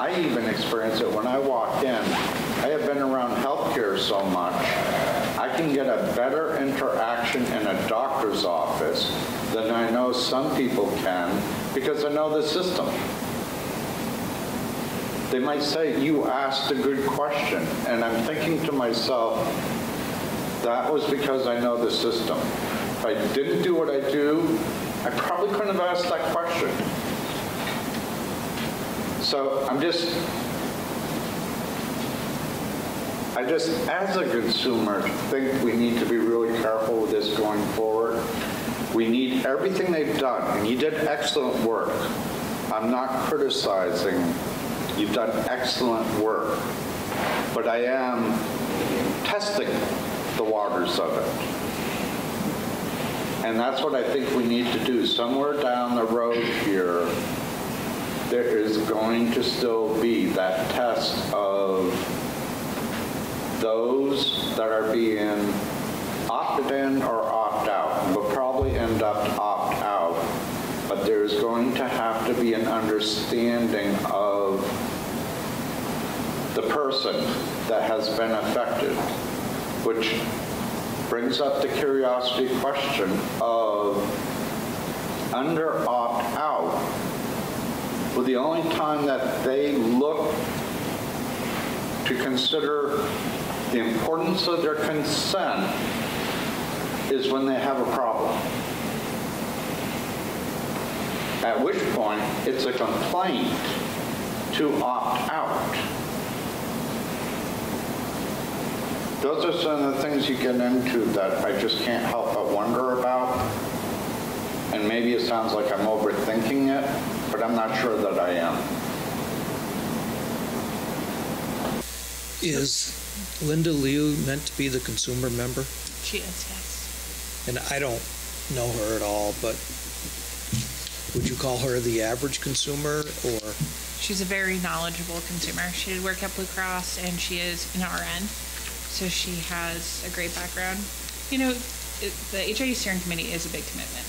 I even experience it when I walk in. I have been around healthcare so much, I can get a better interaction in a doctor's office than I know some people can because I know the system. They might say, you asked a good question. And I'm thinking to myself, that was because I know the system. If I didn't do what I do, I probably couldn't have asked that question. So I'm just, I just, as a consumer, think we need to be really careful with this going forward. We need everything they've done, and you did excellent work. I'm not criticizing. You've done excellent work. But I am testing the waters of it. And that's what I think we need to do. Somewhere down the road here, there is going to still be that test of those that are being opted in or opt out. Up opt out. But there's going to have to be an understanding of the person that has been affected, which brings up the curiosity question of under opt-out, well, the only time that they look to consider the importance of their consent is when they have a problem. At which point it's a complaint to opt out. Those are some of the things you get into that I just can't help but wonder about. And maybe it sounds like I'm overthinking it, but I'm not sure that I am.
Is Linda Liu meant to be the consumer member?
She is, yes.
And I don't know her at all, but would you call her the average consumer or?
She's a very knowledgeable consumer. She did work at Blue Cross and she is an RN, so she has a great background. You know, it, the HIE steering committee is a big commitment.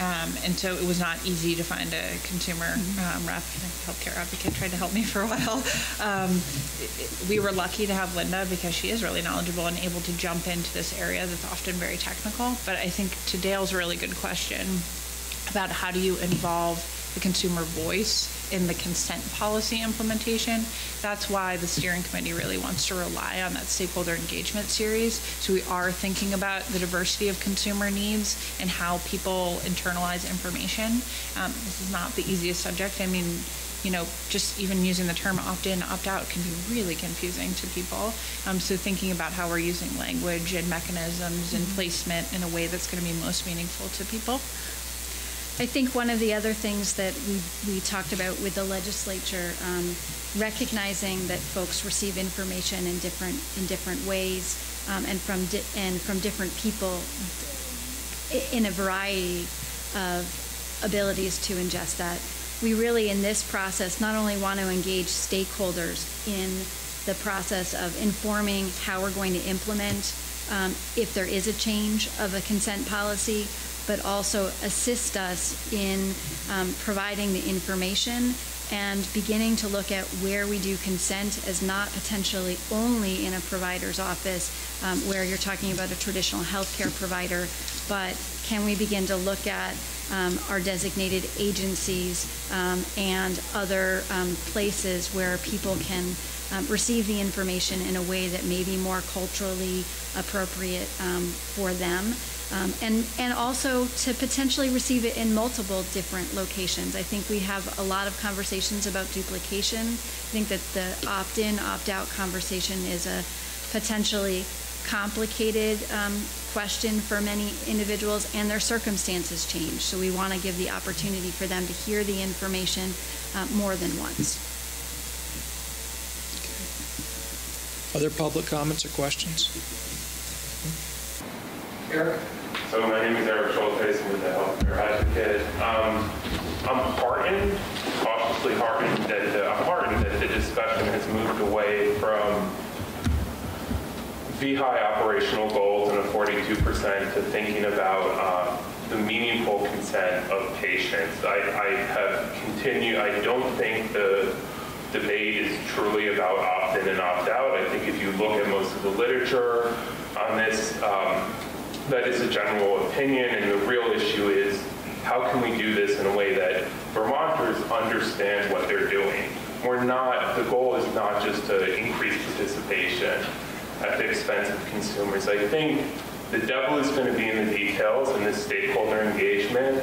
Um, and so it was not easy to find a consumer um, rep. Healthcare advocate tried to help me for a while. Um, it- it- we were lucky to have Linda because she is really knowledgeable and able to jump into this area that's often very technical. But I think to Dale's really good question about how do you involve the consumer voice in the consent policy implementation. That's why the steering committee really wants to rely on that stakeholder engagement series. So we are thinking about the diversity of consumer needs and how people internalize information. Um, this is not the easiest subject. I mean, you know, just even using the term opt-in, opt-out can be really confusing to people. Um, so thinking about how we're using language and mechanisms and placement in a way that's going to be most meaningful to people.
I think one of the other things that we, we talked about with the legislature, um, recognizing that folks receive information in different, in different ways, um, and from, and from different people in a variety of abilities to ingest that. We really, in this process, not only want to engage stakeholders in the process of informing how we're going to implement um, if there is a change of a consent policy, but also assist us in um, providing the information and beginning to look at where we do consent as not potentially only in a provider's office um, where you're talking about a traditional healthcare provider, but can we begin to look at um, our designated agencies um, and other um, places where people can um, receive the information in a way that may be more culturally appropriate um, for them. Um, and, and also to potentially receive it in multiple different locations. I think we have a lot of conversations about duplication. I think that the opt-in, opt-out conversation is a potentially complicated um, question for many individuals, and their circumstances change. So we want to give the opportunity for them to hear the information uh, more than once.
Other public comments or questions?
Eric? So my name is Eric Schultz, I'm with the Healthcare Advocate. Um, I'm heartened, cautiously heartened that, uh, I'm heartened that the discussion has moved away from VHI operational goals and a 42% to thinking about uh, the meaningful consent of patients. I, I have continued, I don't think the debate is truly about opt-in and opt-out. I think if you look at most of the literature on this, um, that is a general opinion, and the real issue is how can we do this in a way that Vermonters understand what they're doing? We're not, the goal is not just to increase participation at the expense of consumers. I think the devil is going to be in the details and the stakeholder engagement.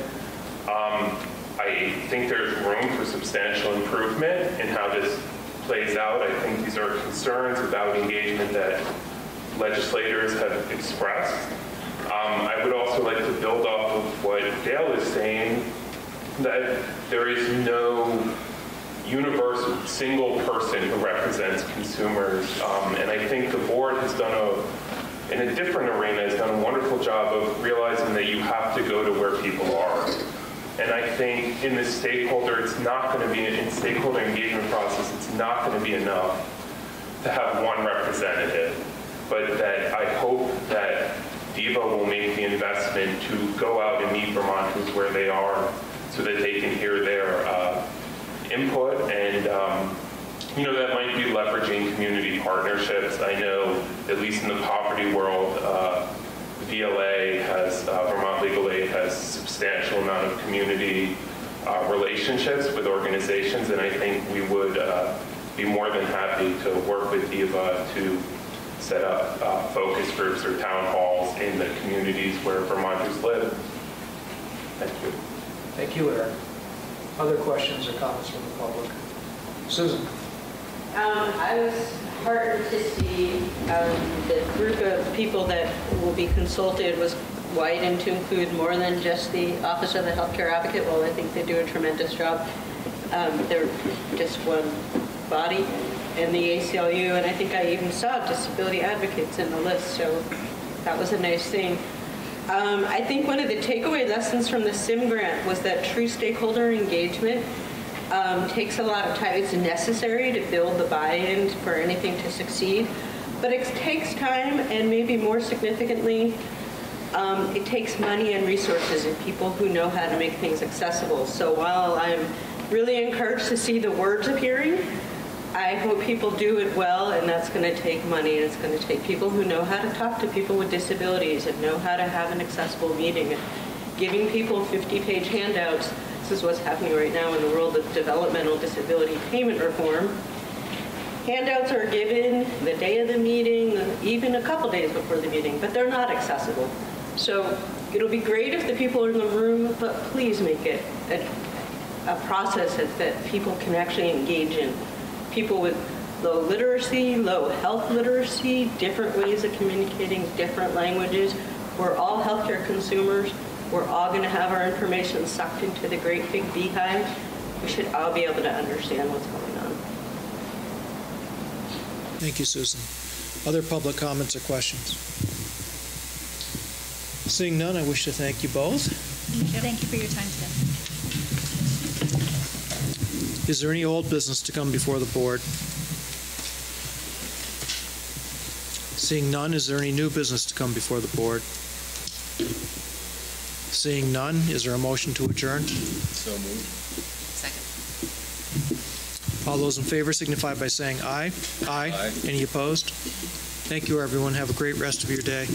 Um, I think there's room for substantial improvement in how this plays out. I think these are concerns about engagement that legislators have expressed. Um, I would also like to build off of what Dale is saying, that there is no universal single person who represents consumers. Um, and I think the board has done a, in a different arena, has done a wonderful job of realizing that you have to go to where people are. And I think in the stakeholder, it's not going to be, in stakeholder engagement process, it's not going to be enough to have one representative. But that I hope that DVHA will make the investment to go out and meet Vermonters where they are so that they can hear their uh, input and um, you know that might be leveraging community partnerships. I know at least in the poverty world, uh, VLA has uh, Vermont Legal Aid has substantial amount of community uh, relationships with organizations, and I think we would uh, be more than happy to work with DVHA to set up uh, focus groups or town halls in the communities where Vermonters live. Thank you.
Thank you, Eric. Other questions or comments from the public? Susan?
Um, I was heartened to see um, the group of people that will be consulted was widened to include more than just the Office of the Healthcare Advocate. Well, I think they do a tremendous job. Um, They're just one body, and the ACLU, and I think I even saw disability advocates in the list, so that was a nice thing. Um, I think one of the takeaway lessons from the SIM grant was that true stakeholder engagement um, takes a lot of time. It's necessary to build the buy-in for anything to succeed, but it takes time, and maybe more significantly, um, it takes money and resources and people who know how to make things accessible. So while I'm really encouraged to see the words appearing, I hope people do it well, and that's going to take money, and it's going to take people who know how to talk to people with disabilities and know how to have an accessible meeting. Giving people 50-page handouts, this is what's happening right now in the world of developmental disability payment reform. Handouts are given the day of the meeting, even a couple days before the meeting, but they're not accessible. So it'll be great if the people are in the room, but please make it a, a process that, that people can actually engage in. People with low literacy, low health literacy, different ways of communicating, different languages. We're all healthcare consumers. We're all going to have our information sucked into the great big beehive. We should all be able to understand what's going on.
Thank you, Susan. Other public comments or questions? Seeing none, I wish to thank you both.
Thank you thank you for your time today.
Is there any old business to come before the board? Seeing none, is there any new business to come before the board? Seeing none, is there a motion to adjourn?
So moved.
Second.
All those in favor signify by saying aye. Aye.
Aye.
Any opposed? Thank you, everyone. Have a great rest of your day.